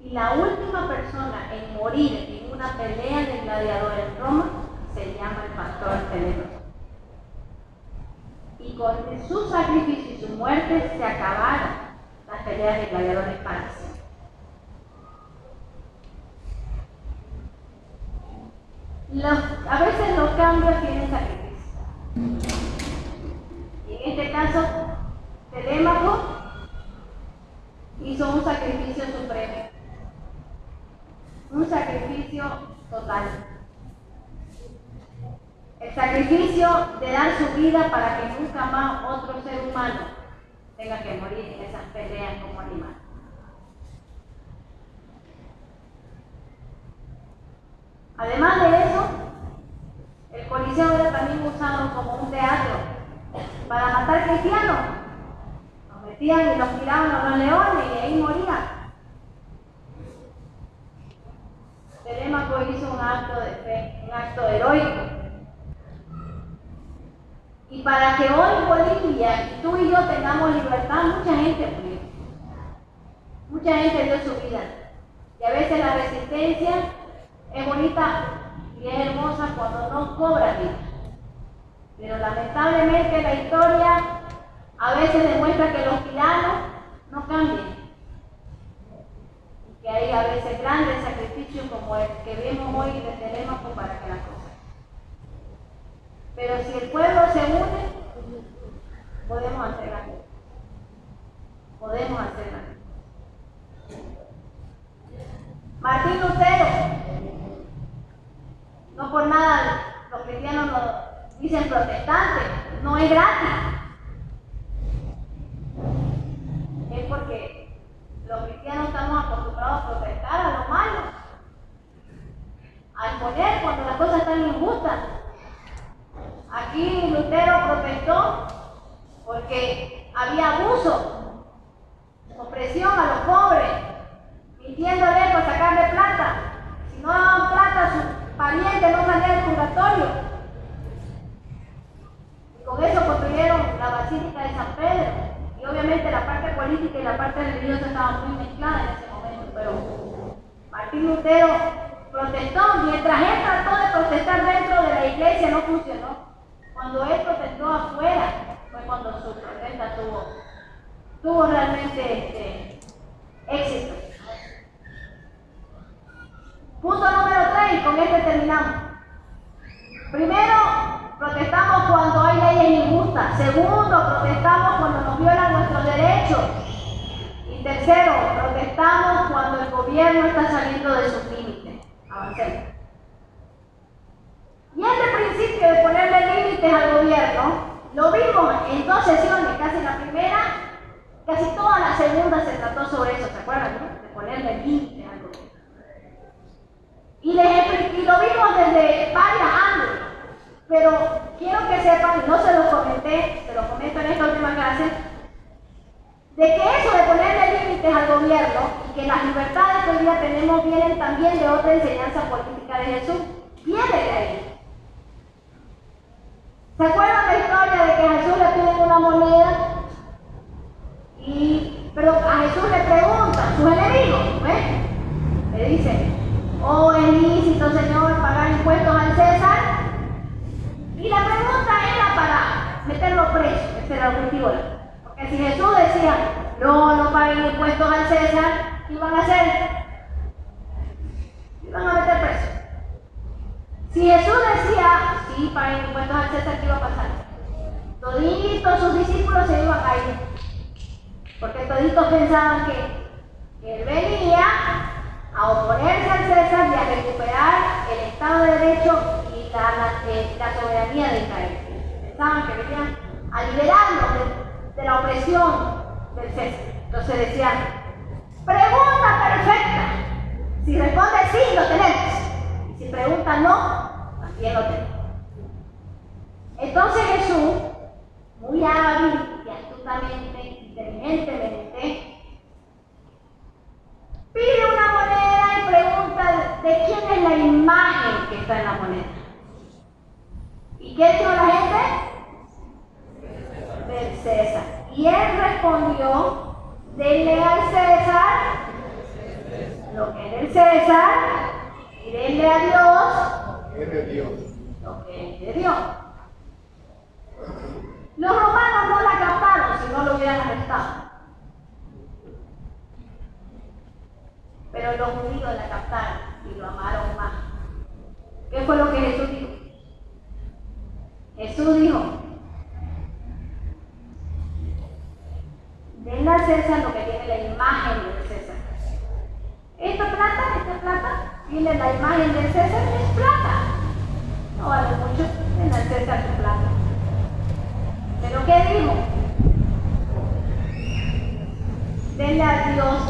Y la última persona en morir en una pelea de gladiadores en Roma se llama el pastor Teléfono y con su sacrificio y su muerte se acabaron las peleas de gladiadores para siempre. a veces los cambios tienen sacrificio. Y en este caso, Telémaco hizo un sacrificio supremo, un sacrificio total. El sacrificio de dar su vida para que nunca más otro ser humano tenga que morir en esas peleas como animal. Además de eso, el coliseo era también usado como un teatro para matar cristianos. Los metían y los tiraban a los leones y ahí morían. Telémaco hizo un acto de fe, un acto heroico y para que hoy Bolivia, tú y yo tengamos libertad, mucha gente murió. Mucha gente dio su vida. Y a veces la resistencia es bonita y es hermosa cuando no cobra vida. Pero lamentablemente la historia a veces demuestra que los tiranos no cambian. Y que hay a veces grandes sacrificios como el que vemos hoy que tenemos para que las cosas pero si el pueblo se une, podemos hacer algo. Podemos hacer algo. Martín Lutero, no por nada los cristianos lo dicen protestantes, no es gratis. Porque los cristianos estamos acostumbrados a protestar a lo malo, a imponer cuando las cosas están injustas. Aquí Lutero protestó porque había abuso, opresión a los pobres, mintiéndole para sacarle plata. Si no daban plata, su pariente no salía del purgatorio. Y con eso construyeron la Basílica de San Pedro. Y obviamente la parte política y la parte religiosa estaban muy mezcladas en ese momento, pero Martín Lutero protestó, mientras él trató de protestar dentro de la iglesia no funcionó. Cuando él protestó afuera, fue cuando su protesta tuvo, tuvo realmente este, éxito. Punto número 3, y con este terminamos. Primero, protestamos cuando hay leyes injustas. Segundo, protestamos cuando nos violan nuestros derechos. Y tercero, protestamos cuando el gobierno está saliendo de sus límites. Avancemos. Y este principio de ponerle límites al gobierno lo vimos en dos sesiones, casi la primera, casi toda la segunda se trató sobre eso, ¿se acuerdan? De ponerle límites al gobierno. Y, lo vimos desde varios ángulos, pero quiero que sepan, no se lo comenté, se lo comento en esta última clase, de que eso de ponerle límites al gobierno y que las libertades que hoy día tenemos vienen también de otra enseñanza política de Jesús, viene de ahí. ¿Se acuerdan la historia de que a Jesús le piden una moneda? Y, pero a Jesús le preguntan, sus enemigos, ¿ves? Le dicen, oh, es lícito, Señor, pagar impuestos al César. Y la pregunta era para meterlo preso, ese era el objetivo. Porque si Jesús decía, impuestos al César, ¿qué iban a hacer? Iban a meter preso. Si Jesús decía, sí, paguen impuestos al César, ¿qué iba a pasar? Toditos sus discípulos se iban a ir. Porque toditos pensaban que, él venía a oponerse al César y a recuperar el Estado de Derecho y la, eh, soberanía de Israel. Pensaban que venían a liberarnos de la opresión del César. Entonces decían, pregunta perfecta. Si responde sí, lo tenemos. Y si pregunta no, también lo tenemos. Entonces Jesús, muy hábil y astutamente, inteligentemente, pide una moneda y pregunta de quién es la imagen que está en la moneda. ¿Y qué dijo la gente? Del César. Y él respondió, denle al César lo que es del César y denle a Dios lo que es de Dios. Los romanos no la captaron si no lo hubieran arrestado. Pero los judíos la captaron y lo amaron más. ¿Qué fue lo que Jesús dijo? Jesús dijo, denle a César lo que tiene la imagen del César. Esta plata, esta plata, tiene la imagen del César, es plata. No vale mucho, denle al César su plata. ¿Pero qué dijo? Denle a Dios.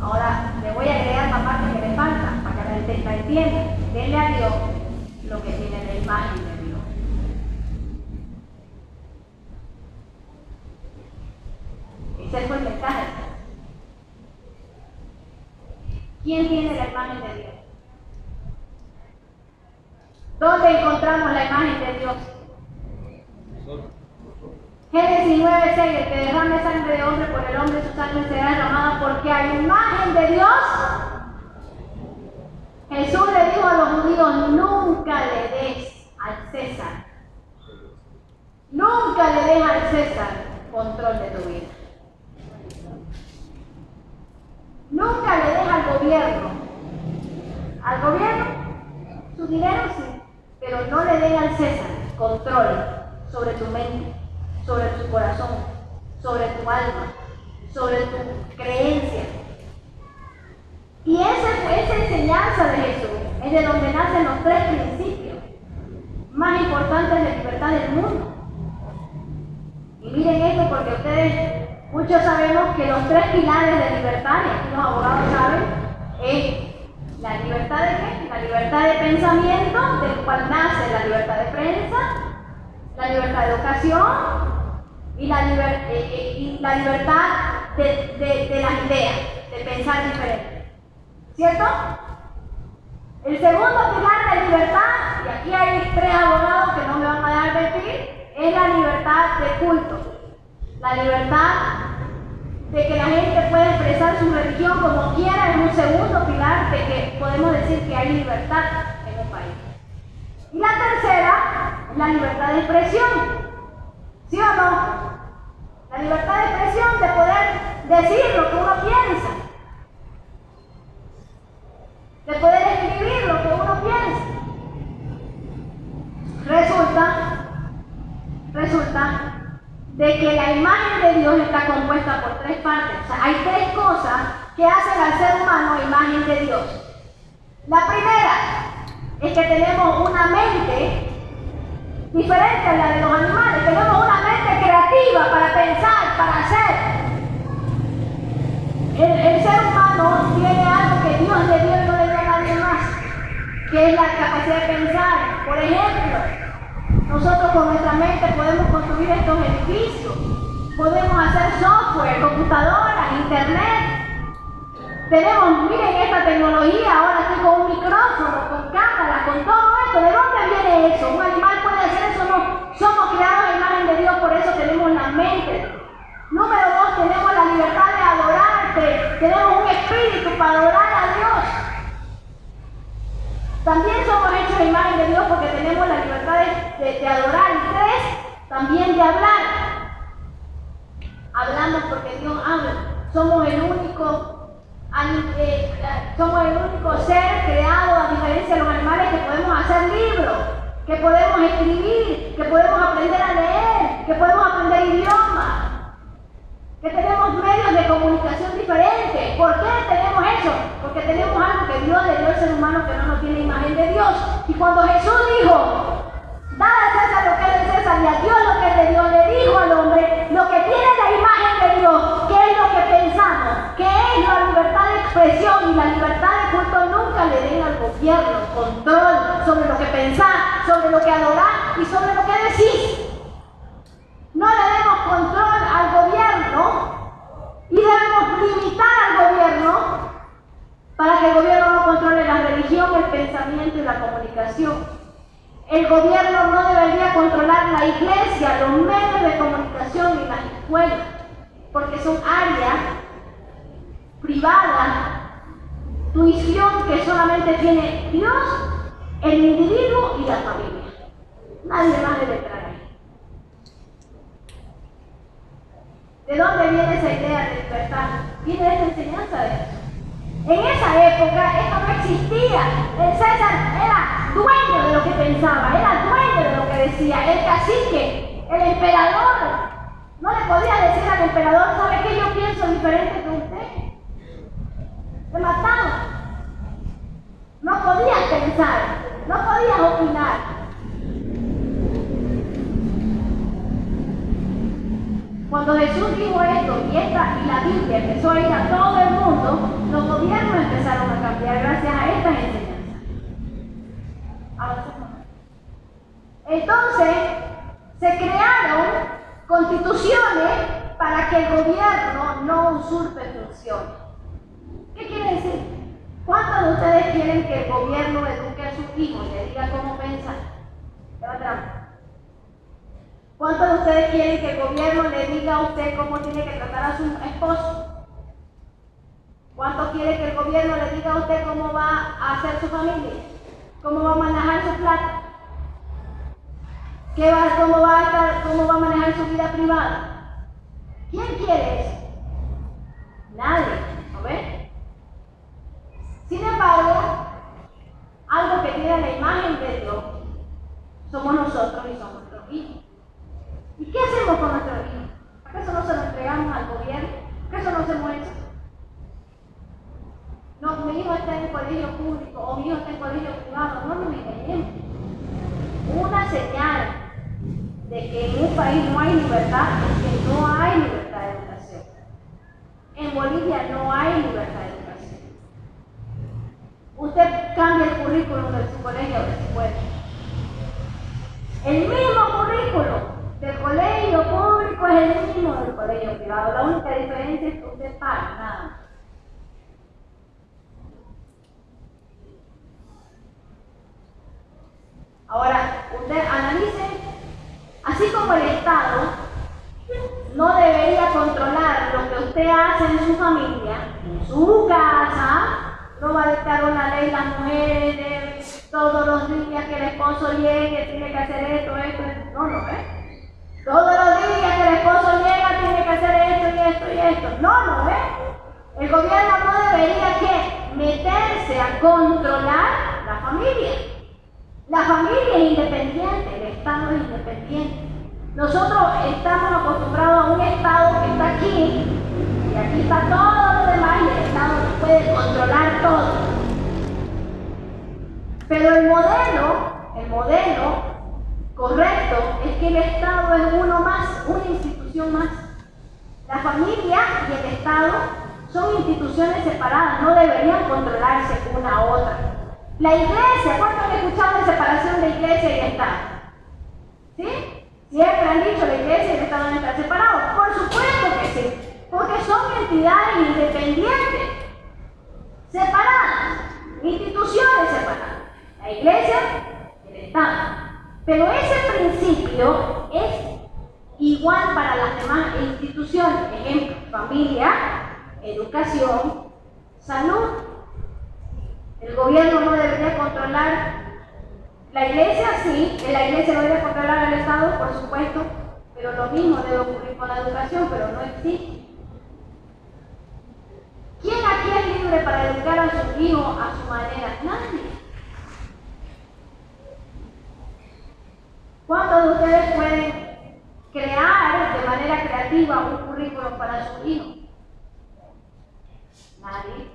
Ahora le voy a agregar la parte que le falta para que la entienda. Denle a Dios lo que tiene la imagen Dios. ¿Quién tiene la imagen de Dios? ¿Dónde encontramos la imagen de Dios? Génesis 9:6, el que derrame sangre de hombre por el hombre, su sangre será derramada porque a imagen de Dios. Jesús le dijo a los judíos, nunca le des al César, nunca le des al César control de tu vida. Nunca le des al gobierno, al gobierno, su dinero sí, pero no le des al César control sobre tu mente sobre tu corazón, sobre tu alma, sobre tu creencia. Y esa, esa enseñanza de Jesús es de donde nacen los tres principios más importantes de libertad del mundo. Y miren esto porque ustedes Muchos sabemos que los tres pilares de libertad, y aquí los abogados saben, es la libertad de qué? La libertad de pensamiento, del cual nace la libertad de prensa, la libertad de educación y la, eh, eh, libertad de, las ideas, de pensar diferente. ¿Cierto? El segundo pilar de libertad, y aquí hay tres abogados que no me van a dar mentir, es la libertad de culto. La libertad de que la gente pueda expresar su religión como quiera es un segundo pilar de que podemos decir que hay libertad en un país. Y la tercera es la libertad de expresión. ¿Sí o no? La libertad de expresión de poder decir lo que uno piensa. De poder escribir lo que uno piensa. Resulta, resulta de que la imagen de Dios está compuesta por tres partes. O sea, hay tres cosas que hacen al ser humano imagen de Dios. La primera es que tenemos una mente diferente a la de los animales. Tenemos una mente creativa para pensar, para hacer. El, ser humano tiene algo que Dios le dio y no le dio a nadie más, que es la capacidad de pensar. Por ejemplo, nosotros con nuestra mente podemos construir estos edificios, podemos hacer software, computadoras, internet. Tenemos, miren esta tecnología, ahora estoy con un micrófono, con cámara, con todo esto. ¿De dónde viene eso? Un animal puede hacer eso, no. Somos creados en imagen de Dios, por eso tenemos la mente. Número dos, tenemos la libertad de adorarte. Tenemos un espíritu para adorar a Dios. También somos hechos en imagen de Dios porque tenemos la libertad de, adorar. Y tres, también de hablar. Hablamos porque Dios habla. Somos el único, eh, somos el único ser creado, a diferencia de los animales, que podemos hacer libros, que podemos escribir, que podemos aprender a leer, que podemos aprender idiomas tenemos medios de comunicación diferentes. ¿Por qué tenemos eso? Porque tenemos algo que Dios le dio al ser humano que no nos tiene imagen de Dios. Y cuando Jesús dijo, da a César lo que es de César y a Dios lo que es de le dijo al hombre lo que tiene la imagen de Dios, que es lo que pensamos, que es la libertad de expresión y la libertad de culto nunca le den al gobierno control sobre lo que pensar, sobre lo que adorar y sobre lo que decir. No le demos control al gobierno y debemos limitar al gobierno para que el gobierno no controle la religión, el pensamiento y la comunicación. El gobierno no debería controlar la iglesia, los medios de comunicación y las escuelas, porque son áreas privadas, tuición que solamente tiene Dios, el individuo y la familia. Nadie más debe entrar ahí. ¿De dónde viene esa idea de libertad? Viene de esta enseñanza de Jesús. En esa época esto no existía. El César era dueño de lo que pensaba, era dueño de lo que decía. El cacique, el emperador, no le podía decir al emperador, ¿sabe qué? Yo pienso diferente que usted. Te mataba. No podías pensar, no podías opinar. Cuando Jesús dijo esto y, esta, y la Biblia empezó a ir a todo el mundo, los gobiernos empezaron a cambiar gracias a estas enseñanzas. Entonces, se crearon constituciones para que el gobierno no usurpe funciones. ¿Qué quiere decir? ¿Cuántos de ustedes quieren que el gobierno eduque a sus hijos y le diga cómo pensar? ¿Cuántos de ustedes quieren que el gobierno le diga a usted cómo tiene que tratar a su esposo? ¿Cuántos quieren que el gobierno le diga a usted cómo va a hacer su familia? ¿Cómo va a manejar su plata? ¿Qué va, cómo, va a ¿Cómo va a manejar su vida privada? ¿Quién quiere eso? Nadie, ¿no ve? Sin embargo, algo que tiene la imagen de Dios somos nosotros y somos nuestros hijos. ¿Y qué hacemos con nuestro hijo? ¿Acaso no se lo entregamos al gobierno? ¿Acaso no hacemos eso? No, mi hijo está en colegio público o mi hijo está en colegio privado. No nos engañemos. Una señal de que en un país no hay libertad es que no hay libertad de educación. Bolivia no hay libertad de educación. Usted cambia el currículum de su colegio si puede. El mismo currículum del colegio público es el mismo del colegio privado. La única diferencia es que usted paga nada. Ahora, usted analice, así como el Estado no debería controlar lo que usted hace en su familia, en su casa, no va a dictar una ley las mujeres todos los días que el esposo llegue, tiene que hacer esto, esto, esto. No, no, ¿eh? Todos los días que el esposo llega, tiene que hacer esto y esto y esto. No, no, ¿eh? El gobierno no debería que meterse a controlar la familia. La familia es independiente, el Estado es independiente. Nosotros estamos acostumbrados a un Estado que está aquí y aquí está todo lo demás y el Estado puede controlar todo. Pero el modelo, el modelo correcto es que el Estado es uno más, una institución más. La familia y el Estado son instituciones separadas, no deberían controlarse una a otra. La iglesia, ¿cuántos han escuchado de separación de iglesia y Estado? ¿Sí? Siempre han dicho la iglesia y el Estado deben estar separados. Por supuesto que sí, porque son entidades independientes, separadas, instituciones separadas. La iglesia y el Estado. Pero ese principio es igual para las demás instituciones. Ejemplo, familia, educación, salud. El gobierno no debería controlar la iglesia sí, la iglesia debería controlar al Estado, por supuesto, pero lo mismo debe ocurrir con la educación, pero no existe. ¿Quién aquí es libre para educar a su hijo a su manera? Nadie. ¿Cuántos de ustedes pueden crear de manera creativa un currículum para su hijo? Nadie.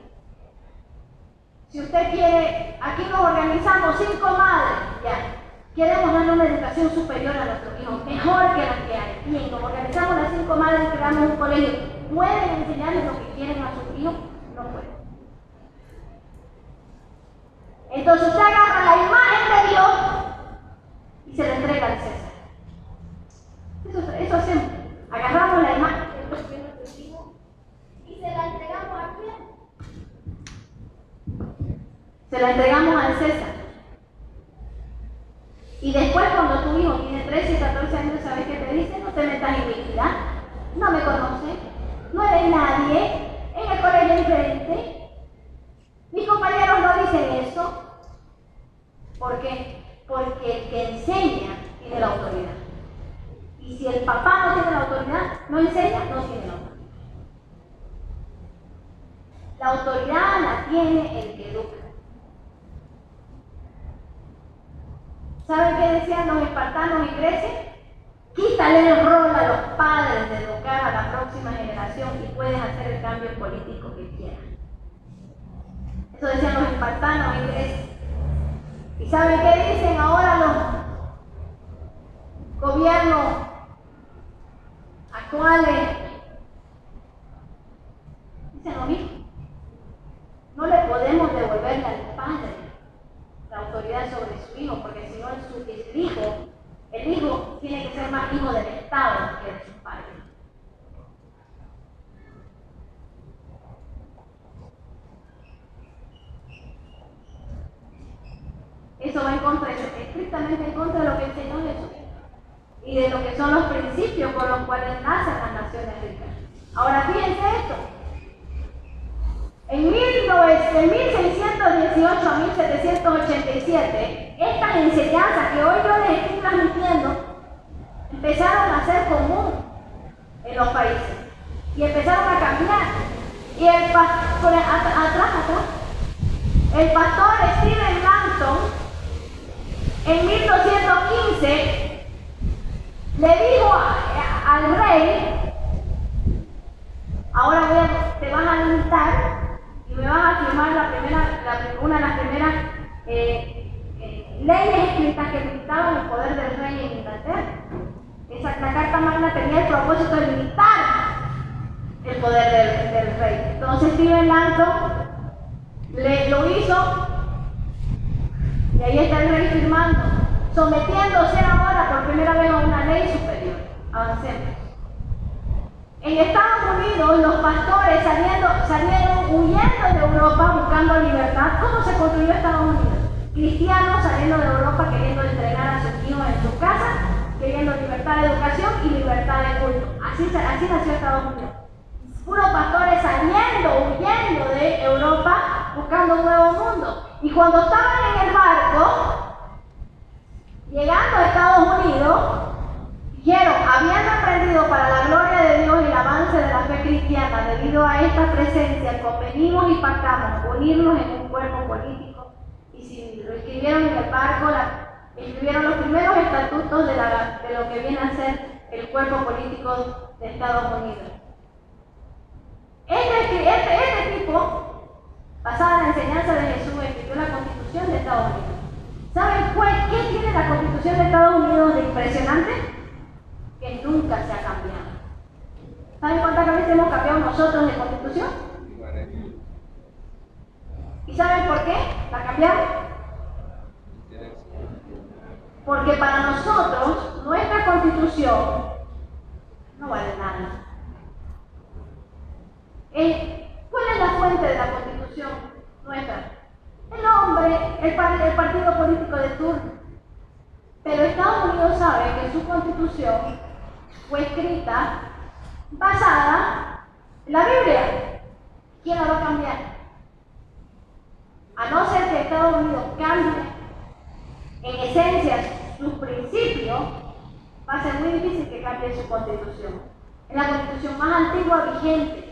Si usted quiere, aquí nos organizamos cinco madres, ya. Queremos darle una educación superior a nuestros hijos, mejor que la que hay. Bien, nos organizamos las cinco madres y creamos un colegio. ¿Pueden enseñarles lo que quieren a sus hijos? No pueden. Entonces usted agarra la imagen de Dios y se la entrega al César. Eso, hacemos. Agarramos la imagen de Dios y se la entregamos a quién? Se la entregamos al César. Y después cuando tu hijo tiene 13 y 14 años, ¿sabes qué te dice? No te metas en mi vida, no me conoces, no eres nadie, en el colegio es diferente. Mis compañeros no dicen eso. ¿Por qué? Porque el que enseña tiene la autoridad. Y si el papá no tiene la autoridad, no enseña, no tiene la autoridad. La autoridad la tiene el que educa. ¿Saben qué decían los espartanos y Grecia? Quítale el rol a los padres de educar a la próxima generación y puedes hacer el cambio político que quieras. Eso decían los espartanos y Grecia. ¿Y saben qué dicen ahora los gobiernos actuales? Dicen lo mismo. No le podemos devolverle al padre la autoridad sobre su hijo, porque si no el, hijo, el hijo tiene que ser más hijo del Estado que de su padre. Eso va en contra, estrictamente en contra de lo que enseñó Jesús y de lo que son los principios por los cuales nacen las naciones ricas. Ahora fíjense esto, en 1618 a 1787, estas enseñanzas que hoy yo les estoy transmitiendo empezaron a ser común en los países y empezaron a cambiar. Y el pastor, atrás, atrás, el pastor Stephen Langton en 1215 le dijo al rey, ahora voy a, te vas a limitar y me vas a firmar una de las primeras eh, eh, leyes escritas que limitaban el poder del rey en Inglaterra. Esa, Carta Magna tenía el propósito de limitar el poder del, rey. Entonces Steven Langton le, lo hizo y ahí está el rey firmando, sometiéndose ahora por primera vez a una ley superior. Avancemos. En Estados Unidos los pastores saliendo, salieron huyendo de Europa buscando libertad. ¿Cómo se construyó Estados Unidos? Cristianos saliendo de Europa queriendo entrenar a sus hijos en sus casas, queriendo libertad de educación y libertad de culto. Así, así nació Estados Unidos. Puros pastores saliendo, huyendo de Europa, buscando un nuevo mundo. Y cuando estaban en el barco, llegando a Estados Unidos, dijeron, habiendo aprendido para la gloria de Dios el avance de la fe cristiana, debido a esta presencia, convenimos y pactamos unirnos en un cuerpo político. Y lo escribieron en el barco, escribieron los primeros estatutos de, de lo que viene a ser el cuerpo político de Estados Unidos. Este, este, este, tipo, basada en la enseñanza de Jesús, escribió la Constitución de Estados Unidos. ¿Saben qué tiene la Constitución de Estados Unidos de impresionante? Que nunca se ha cambiado. ¿Saben cuántas veces hemos cambiado nosotros de Constitución? ¿Y saben por qué la cambiamos? Porque para nosotros nuestra constitución no vale nada. ¿Cuál es la fuente de la constitución nuestra? El hombre, el, partido político de turno. Pero Estados Unidos sabe que su constitución fue escrita basada en la Biblia. ¿Quién la va a cambiar? A no ser que Estados Unidos cambie en esencia sus principios, va a ser muy difícil que cambie su constitución. Es la constitución más antigua vigente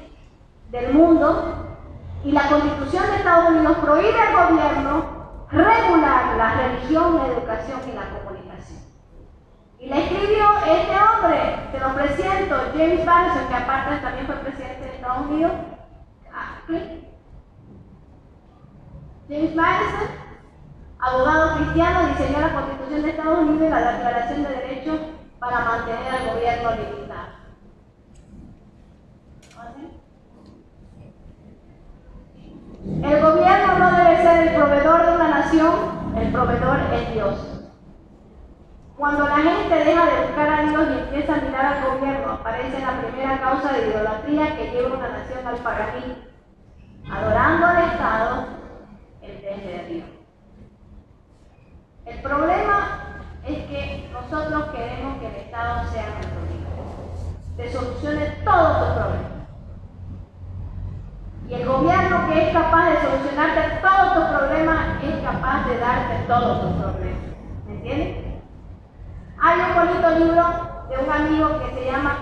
del mundo y la Constitución de Estados Unidos prohíbe al gobierno regular la religión, la educación y la comunicación. Y la escribió este hombre, te lo presento, James Madison, que aparte también fue presidente de Estados Unidos. Ah, James Madison, abogado cristiano, diseñó la Constitución de Estados Unidos y la Declaración de Derechos para mantener al gobierno limitado. El gobierno no debe ser el proveedor de una nación, el proveedor es Dios. Cuando la gente deja de buscar a Dios y empieza a mirar al gobierno, aparece la primera causa de idolatría que lleva una nación al paganismo, adorando al Estado en vez de Dios. El problema es que nosotros queremos que el Estado sea nuestro Dios, te solucione todos tus problemas. Y el gobierno que es capaz de solucionarte todos tus problemas es capaz de darte todos tus problemas. ¿Me entiendes? Hay un bonito libro de un amigo que se llama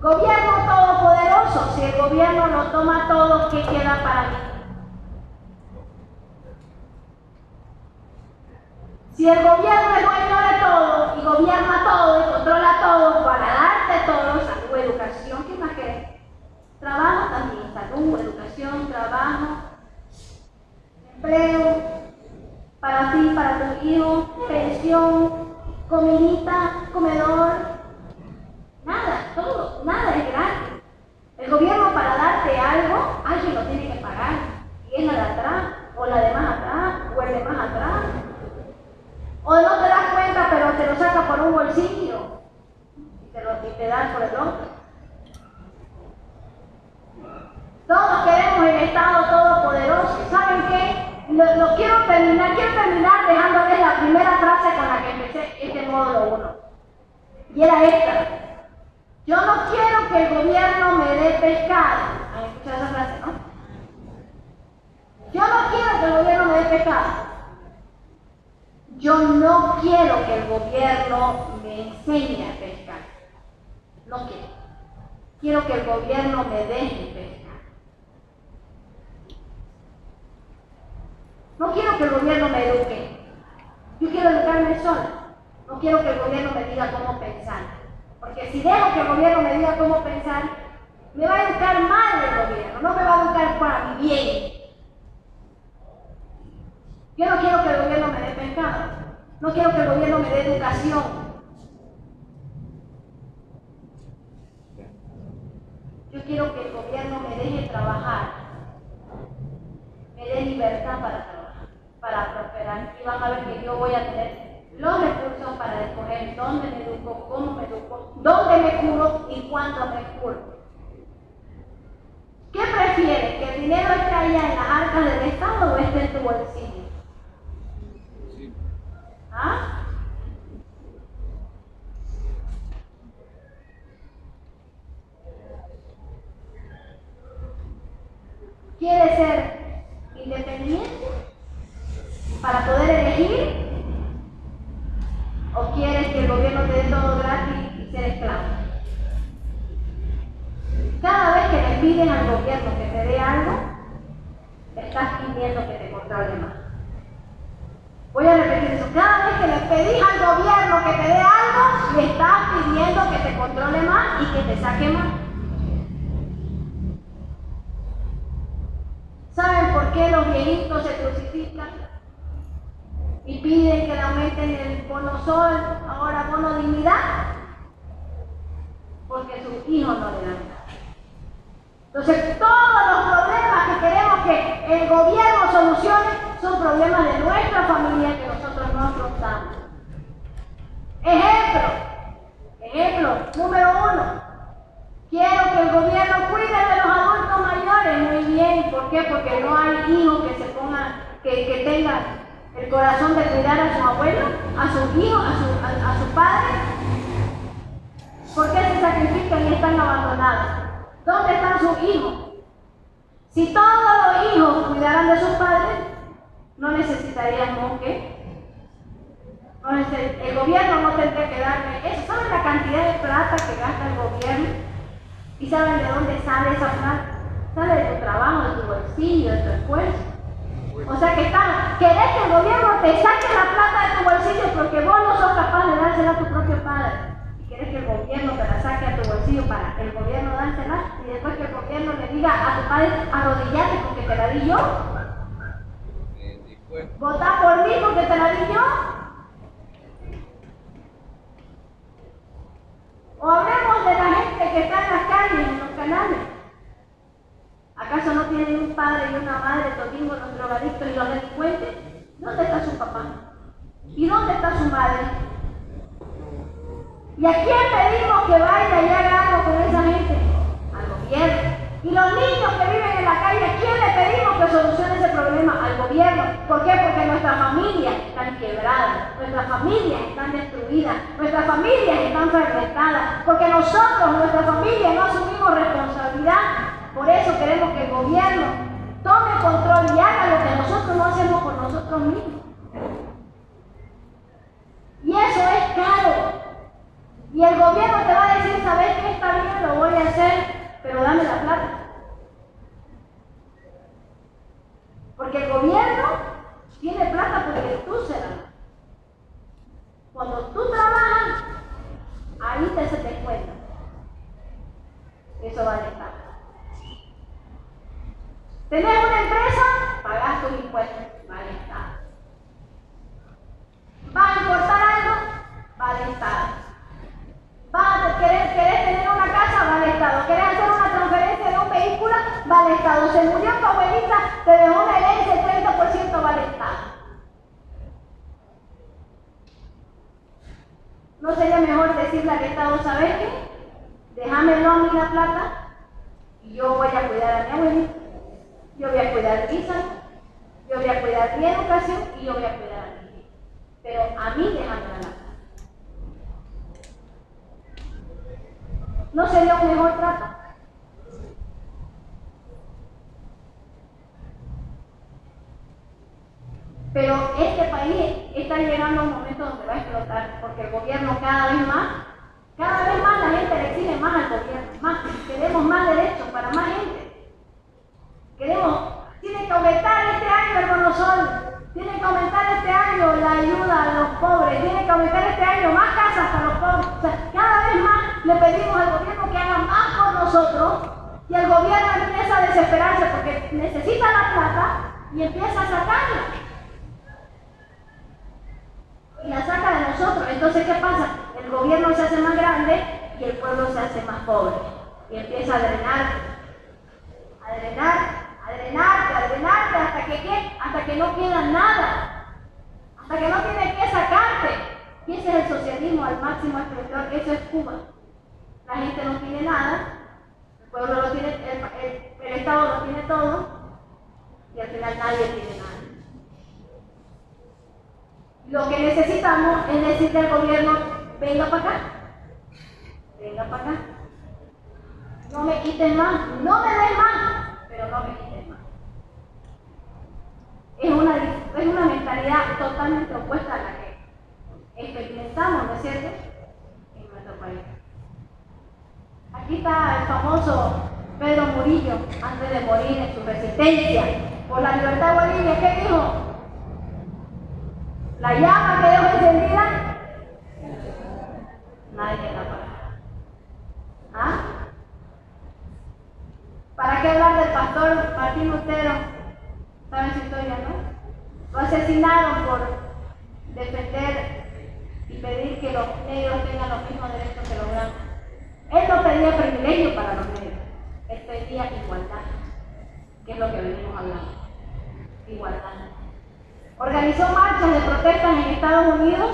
Gobierno Todopoderoso. Si el gobierno lo toma todo, ¿qué queda para mí? Si el gobierno es dueño de todo y gobierna todo y controla todo para darte todo, salud, educación, ¿qué más querés? Trabajo también, salud, educación, trabajo, empleo, para ti, para tu hijo, pensión, comidita, comedor, nada, todo, nada es gratis. El gobierno para darte algo, alguien lo tiene que pagar, y es la de atrás, o la de más atrás, o el de más atrás. O no te das cuenta, pero te lo saca por un bolsillo y te, lo, y te da por el otro. Todos queremos el Estado todopoderoso. ¿Saben qué? Lo, quiero terminar, quiero terminar dejándoles la primera frase con la que empecé este módulo 1. Y era esta. Yo no quiero que el gobierno me dé pescado. ¿Han escuchado esa frase, no? Yo no quiero que el gobierno me dé pescado. Yo no quiero que el gobierno me enseñe a pescar. No quiero. Quiero que el gobierno me deje pescar. No quiero que el gobierno me eduque. Yo quiero educarme sola. No quiero que el gobierno me diga cómo pensar. Porque si dejo que el gobierno me diga cómo pensar, me va a educar mal el gobierno, no me va a educar para mi bien. Yo no quiero que el gobierno me dé mercado. No quiero que el gobierno me dé educación. Yo quiero que el gobierno me deje trabajar, me dé libertad para trabajar para prosperar y van a ver que yo voy a tener los recursos para escoger dónde me educo, cómo me educo, dónde me curo y cuándo me curo. ¿Qué prefieres? ¿Que el dinero esté allá en las arcas del Estado o esté en tu bolsillo? ¿Ah? ¿Quieres ser independiente? Para poder elegir? ¿O quieres que el gobierno te dé todo gratis y ser esclavo? Cada vez que le pides al gobierno que te dé algo, estás pidiendo que te controle más. Voy a repetir eso. Cada vez que le pedís al gobierno que te dé algo, le estás pidiendo que te controle más y que te saque más. ¿Saben por qué los viejitos se crucifican? Y piden que le aumenten el bono sol, ahora bono dignidad, porque sus hijos no le dan. Entonces, todos los problemas que queremos que el gobierno solucione son problemas de nuestra familia que nosotros no afrontamos. Ejemplo, ejemplo número uno, quiero que el gobierno cuide de los adultos mayores. Muy bien, ¿por qué? Porque no hay hijos que se pongan, que, que tengan el corazón de cuidar a su abuelo, a sus hijos, a su, a, a su padre. ¿Por qué se sacrifican y están abandonados? ¿Dónde están sus hijos? Si todos los hijos cuidaran de sus padres, no necesitaríamos que el gobierno no tendría que darle eso. ¿Saben la cantidad de plata que gasta el gobierno? ¿Y saben de dónde sale esa plata? Sale de tu trabajo, de tu bolsillo, de tu esfuerzo. O sea que está, querés que el gobierno te saque la plata de tu bolsillo porque vos no sos capaz de dársela a tu propio padre quieres que el gobierno te la saque a tu bolsillo para el gobierno dársela y después que el gobierno le diga a tu padre arrodillate porque te la di yo. Vota por mí porque te la di yo. O hablemos de la gente que está en las calles, en los canales. ¿Acaso no tienen un padre y una madre, mismos los drogadictos y los delincuentes? ¿Dónde está su papá? ¿Y dónde está su madre? ¿Y a quién pedimos que vaya y haga algo con esa gente? Al gobierno. Y los niños que viven en la calle, ¿a quién le pedimos que solucione ese problema? Al gobierno. ¿Por qué? Porque nuestras familias están quebradas, nuestras familias están destruidas, nuestras familias están fragmentadas, porque nosotros, nuestra familia, no asumimos responsabilidad. Por eso queremos que el gobierno tome control y haga lo que nosotros no hacemos por nosotros mismos. Y eso es caro. Y el gobierno te va a decir, ¿sabes qué está bien? Lo voy a hacer, pero dame la plata. Porque el gobierno tiene plata porque tú se la. Cuando tú trabajas, ahí te se te cuenta. Eso vale estar. ¿Tenés una empresa? Pagás tus impuestos. Vale estar. ¿Vas a importar algo? Vale estar. ¿Vas a querer, tener una casa? Va al Estado. ¿Querés hacer una transferencia de un vehículo? Va al Estado. Se murió tu abuelita, te dejó una herencia, el 30% va Estado. ¿No sería mejor decirle al Estado, ¿sabes qué? Déjamelo a mí la plata y yo voy a cuidar a mi abuelita. Yo voy a cuidar mi salud, yo voy a cuidar mi educación y yo voy a cuidar a mi Pero a mí déjame la plata. ¿No sería un mejor trato? Pero este país está llegando a un momento donde va a explotar, porque el gobierno cada vez más, cada vez más la gente le exige más al gobierno, más, queremos más derechos para más gente. Queremos, tiene que aumentar este año el bono sol, tiene que aumentar este año la ayuda a los pobres, tiene que aumentar este año más casas para los pobres. O sea, cada vez más le pedimos al gobierno que haga más por nosotros y el gobierno empieza a desesperarse porque necesita la plata y empieza a sacarla. Y la saca de nosotros. Entonces, ¿qué pasa? El gobierno se hace más grande y el pueblo se hace más pobre. Y empieza a drenar, a drenar, a drenarte, a drenarte hasta que, hasta que no queda nada. Hasta que no tiene que sacarte. Y ese es el socialismo al máximo esplendor. Eso es Cuba. La gente no tiene nada, pueblo lo tiene, el, el Estado lo tiene todo y al final nadie tiene nada. Lo que necesitamos es decirle al gobierno, venga para acá, venga para acá. No me quiten más, no me den más, pero no me quiten más. Es una, es una mentalidad totalmente opuesta a la que experimentamos, ¿no es cierto?, en nuestro país. Aquí está el famoso Pedro Murillo, antes de morir en su resistencia por la libertad de Bolivia, ¿qué dijo? La llama que dejó encendida, nadie la apaga. ¿Ah? ¿Para qué hablar del pastor Martín Lutero? ¿Saben su historia, no? Lo asesinaron por defender y pedir que los negros tengan los mismos derechos que los blancos. Él no pedía privilegio para los negros, él pedía igualdad, que es lo que venimos hablando. Igualdad. Organizó marchas de protestas en Estados Unidos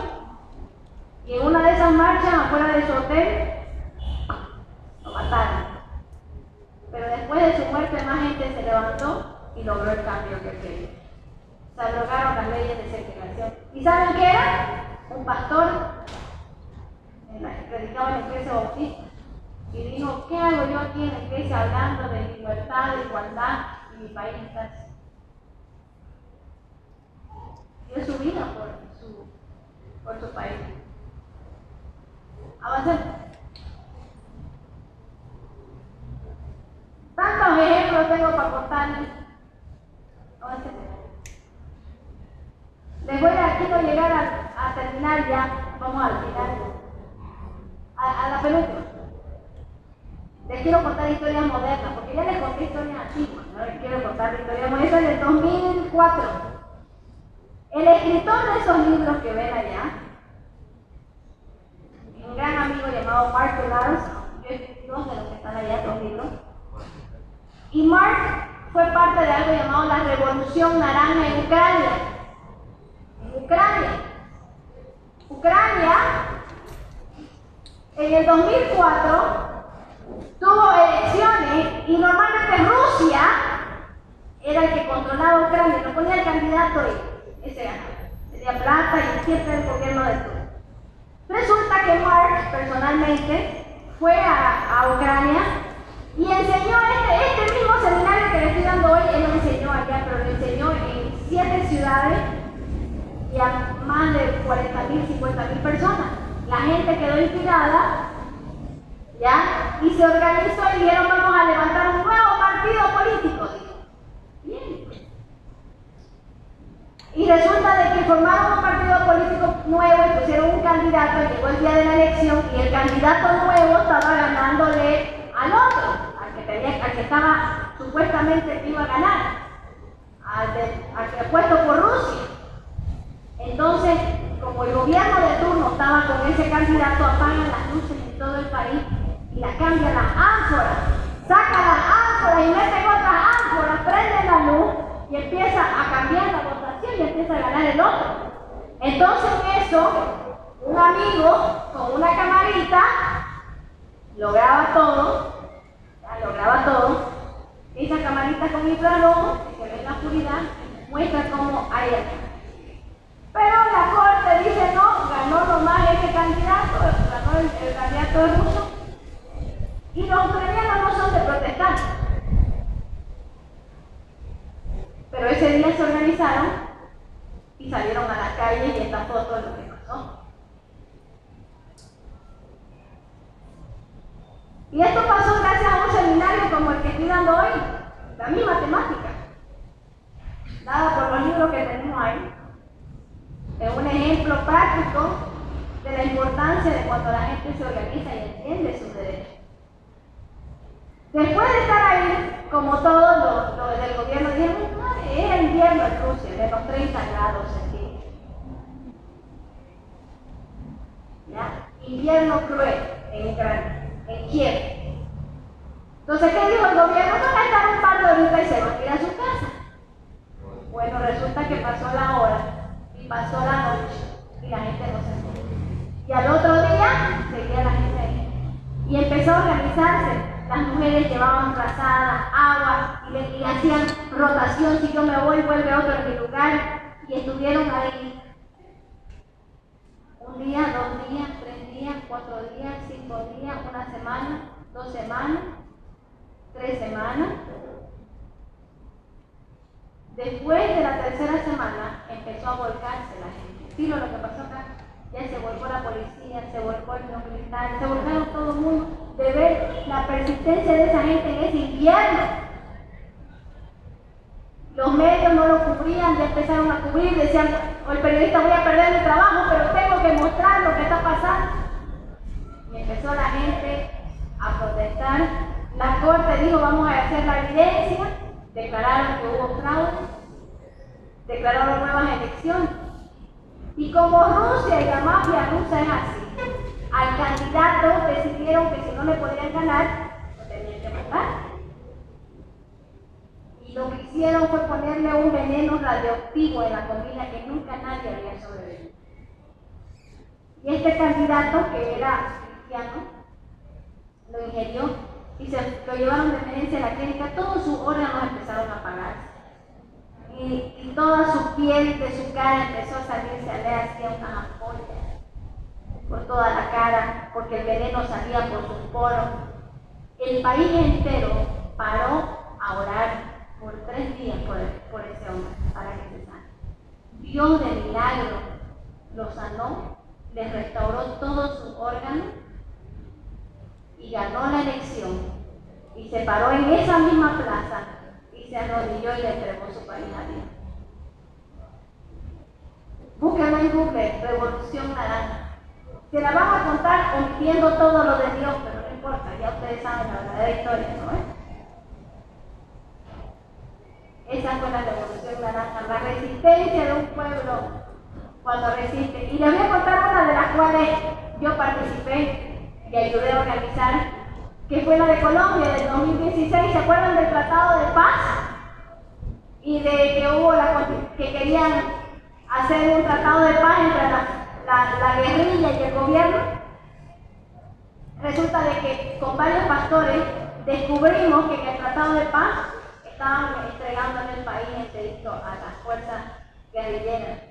y en una de esas marchas, afuera de su hotel, lo mataron. Pero después de su muerte, más gente se levantó y logró el cambio que quería. Se abrogaron las leyes de segregación. ¿Y saben qué era? Un pastor predicaba en la iglesia bautista y dijo, ¿qué hago yo aquí en la iglesia hablando de libertad, de igualdad y mi país está así? Dio su vida por su, por su país. Avancemos. Tantos ejemplos tengo para contarles. Les voy a, quiero llegar a, a terminar ya, vamos al final, a, a la película. Les quiero contar historias modernas, porque ya les conté historias antiguas, no les quiero contar historias modernas del 2004. El escritor de esos libros que ven allá, un gran amigo llamado Mark Lars, yo escribí dos de los que están allá, dos libros, y Mark fue parte de algo llamado la Revolución Naranja en Ucrania. En Ucrania. Ucrania, en el 2004, tuvo elecciones y normalmente Rusia era el que controlaba Ucrania, lo ponía el candidato y ese ganaba. Tenía plata y siempre el gobierno de todo. Resulta que Mark personalmente fue a Ucrania y enseñó este, este, mismo seminario que le estoy dando hoy, él lo enseñó allá, pero lo enseñó en siete ciudades y a más de 40 mil, 50 mil personas. La gente quedó inspirada ¿ya? Y se organizó y dijeron, vamos a levantar un nuevo partido político. Y resulta de que formaron un partido político nuevo y pusieron un candidato, llegó el día de la elección y el candidato nuevo estaba ganándole al otro, al que estaba supuestamente iba a ganar, al, que puesto por Rusia. Entonces, como el gobierno de turno estaba con ese candidato, apagan las luces en todo el país y la cambia las ánforas, saca las ánforas y mete otras ánforas, prende la luz y empieza a cambiar la votación y empieza a ganar el otro. Entonces eso, un amigo con una camarita lo graba todo, ya, lo graba todo, esa camarita con infrarrojo, que se ve en la oscuridad, muestra cómo hay acá. Pero la corte dice no, ganó nomás ese candidato, ganó el, el candidato ruso, y los ucranianos no son de protestar. Pero ese día se organizaron y salieron a la calle y esta foto lo que pasó. Y esto pasó gracias a un seminario como el que estoy dando hoy, la misma temática, dada por los libros que tenemos ahí. Es un ejemplo práctico de la importancia de cuando la gente se organiza y entiende sus derechos. Después de estar ahí, como todos los, del gobierno, dijeron, era invierno en Rusia, de los 30 grados centígrados. Invierno cruel en Ucrania, en Kiev. Entonces, ¿qué dijo el gobierno? Van a estar un par de horitas y se van a ir a su casa. Bueno, resulta que pasó la hora y pasó la noche y la gente no se fue. Y al otro día seguía la gente ahí. Y empezó a organizarse las mujeres llevaban hacían rotación, si yo me voy, vuelve otro en mi lugar, y estuvieron ahí un día, dos días, tres días, cuatro días, cinco días, una semana, dos semanas, tres semanas. Después de la tercera semana empezó a volcarse la gente. Filo lo que pasó acá. Ya se volcó la policía, se volcó el militar, se volcaron todo el mundo de ver la persistencia de esa gente en ese invierno. Los medios no lo cubrían, ya empezaron a cubrir, decían, o el periodista voy a perder mi trabajo, pero tengo que mostrar lo que está pasando. Y empezó la gente a protestar. La corte dijo, vamos a Declararon que hubo fraude. Declararon nuevas elecciones. Y como Rusia y la mafia rusa es así, al candidato decidieron que si no le podían ganar, lo tenían que matar lo que hicieron fue ponerle un veneno radioactivo en la comida que nunca nadie había sobrevivido. Y este candidato, que era cristiano, lo ingirió y se lo llevaron de emergencia a la clínica. Todos sus órganos empezaron a apagarse. Y, toda su piel de su cara empezó a salirse, le hacía unas ampollas por toda la cara, porque el veneno salía por sus poros. El país entero paró a orar por tres días por, ese hombre para que se sane. Dios de milagro lo sanó, le restauró todos sus órganos y ganó la elección. Y se paró en esa misma plaza y se arrodilló y le entregó su país a Dios. Búsquenlo en Google, Revolución Naranja. Se la van a contar omitiendo todo lo de Dios, pero no importa, ya ustedes saben la verdadera historia, ¿no es? Esa fue la revolución naranja, la resistencia de un pueblo cuando resiste. Y les voy a contar una de las cuales yo participé y ayudé a organizar, que fue la de Colombia del 2016. ¿Se acuerdan del Tratado de Paz? Y de que hubo la que querían hacer un tratado de paz entre la, la guerrilla y el gobierno. Resulta de que con varios pastores descubrimos que en el tratado de paz estaban entregando en el país enterito a las fuerzas guerrilleras.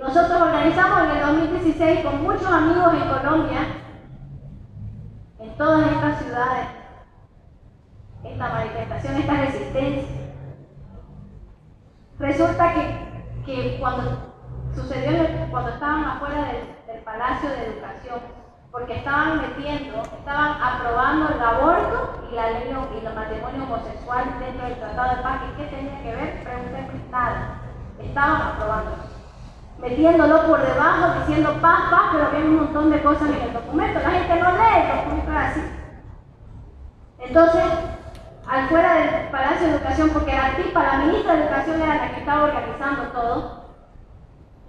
Nosotros organizamos en el 2016 con muchos amigos en Colombia, en todas estas ciudades, esta manifestación, esta resistencia. Resulta que, cuando sucedió, cuando estaban afuera del Palacio de Educación, porque estaban metiendo, estaban aprobando el aborto y la ley y el matrimonio homosexual dentro del Tratado de Paz. ¿Y qué tenía que ver? Pregúntenme nada. Estaban aprobando. Metiéndolo por debajo, diciendo paz, paz, pero había un montón de cosas en el documento. La gente no lee el documento así. Entonces, al fuera del Palacio de Educación, porque la tipa, la ministra de Educación era la que estaba organizando todo,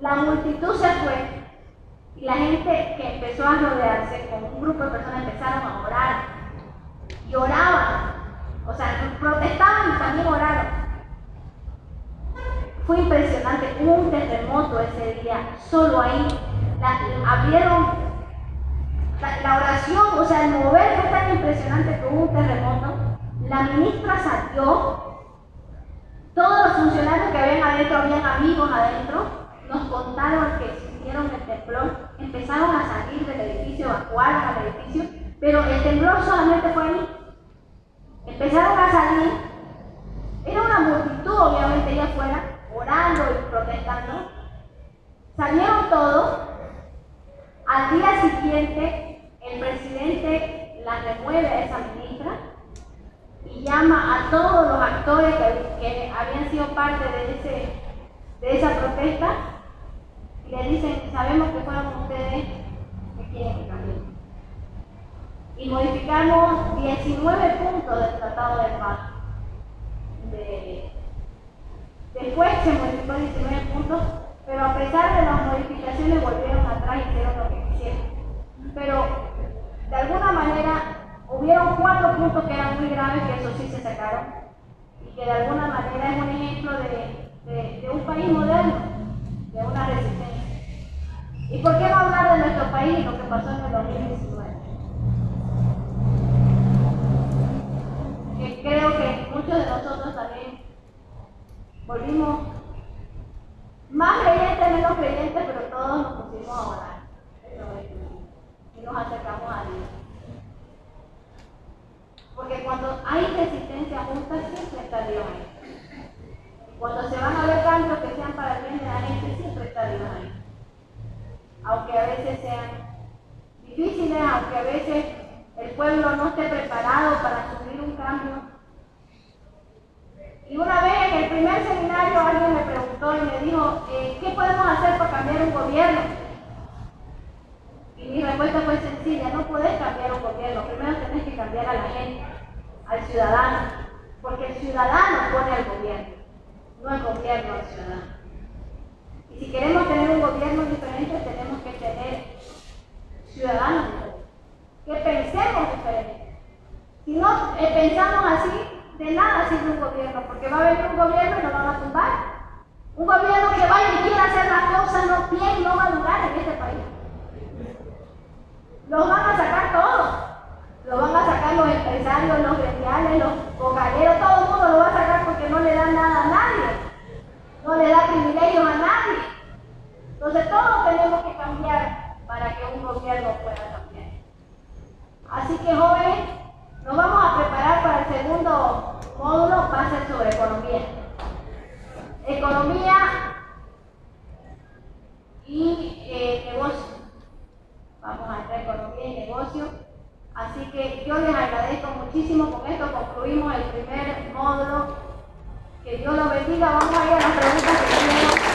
la multitud se fue y la gente que empezó a rodearse con un grupo de personas empezaron a orar. Y oraban. O sea, protestaban y también oraron. Fue impresionante. Hubo un terremoto ese día. Solo ahí. abrieron la, oración, o sea, el mover fue tan impresionante que hubo un terremoto. La ministra salió. Todos los funcionarios que habían adentro, habían amigos adentro, nos contaron que vieron el temblor, empezaron a salir del edificio, evacuaron al edificio, pero el temblor solamente fue ahí. Empezaron a salir, era una multitud obviamente allá afuera, orando y protestando. Salieron todos. Al día siguiente, el presidente la remueve a esa ministra y llama a todos los actores que, habían sido parte de, ese, de esa protesta y le dicen, sabemos que fueron ustedes que quieren que cambiemos. Y modificamos 19 puntos del Tratado de Paz. Después se modificó 19 puntos, pero a pesar de las modificaciones volvieron atrás y hicieron lo que quisieron. Pero de alguna manera hubieron cuatro puntos que eran muy graves, que eso sí se sacaron, y que de alguna manera es un ejemplo de, de un país moderno, de una resistencia. ¿Y por qué no hablar de nuestro país y lo que pasó en el 2019? que creo que muchos de nosotros también volvimos más creyentes, menos creyentes, pero todos nos pusimos a orar y nos acercamos a Dios. Porque cuando hay resistencia justa, siempre está Dios ahí. Cuando se van a ver cambios que sean para el bien de la gente, siempre está Dios ahí. Aunque a veces sean difíciles, aunque a veces el pueblo no esté preparado para asumir un cambio. Y una vez en el primer seminario alguien me preguntó y me dijo, eh, ¿qué podemos hacer para cambiar un gobierno? Y mi respuesta fue sencilla, no puedes cambiar un gobierno, primero tienes que cambiar a la gente, al ciudadano, porque el ciudadano pone al gobierno, no el gobierno al ciudadano. Y si queremos tener un gobierno diferente, tenemos que tener ciudadanos que pensemos diferente. Si no eh, pensamos así, de nada sirve un gobierno, porque va a venir un gobierno y nos van a tumbar. Un gobierno que vaya y quiera hacer las cosas no bien no va a durar en este país. Los van a sacar todos. Los van a sacar los empresarios, los gremiales, los bocaleros, todo el mundo lo va a sacar porque no le dan nada a nadie. No le da privilegios a nadie. Entonces todos tenemos que cambiar para que un gobierno pueda cambiar. Así que jóvenes, nos vamos a preparar para el segundo módulo, va a ser sobre economía. Economía y eh, negocio. Vamos a entrar economía y negocio. Así que yo les agradezco muchísimo. Con esto concluimos el primer módulo. Que Dios los bendiga. Vamos a ir a las preguntas.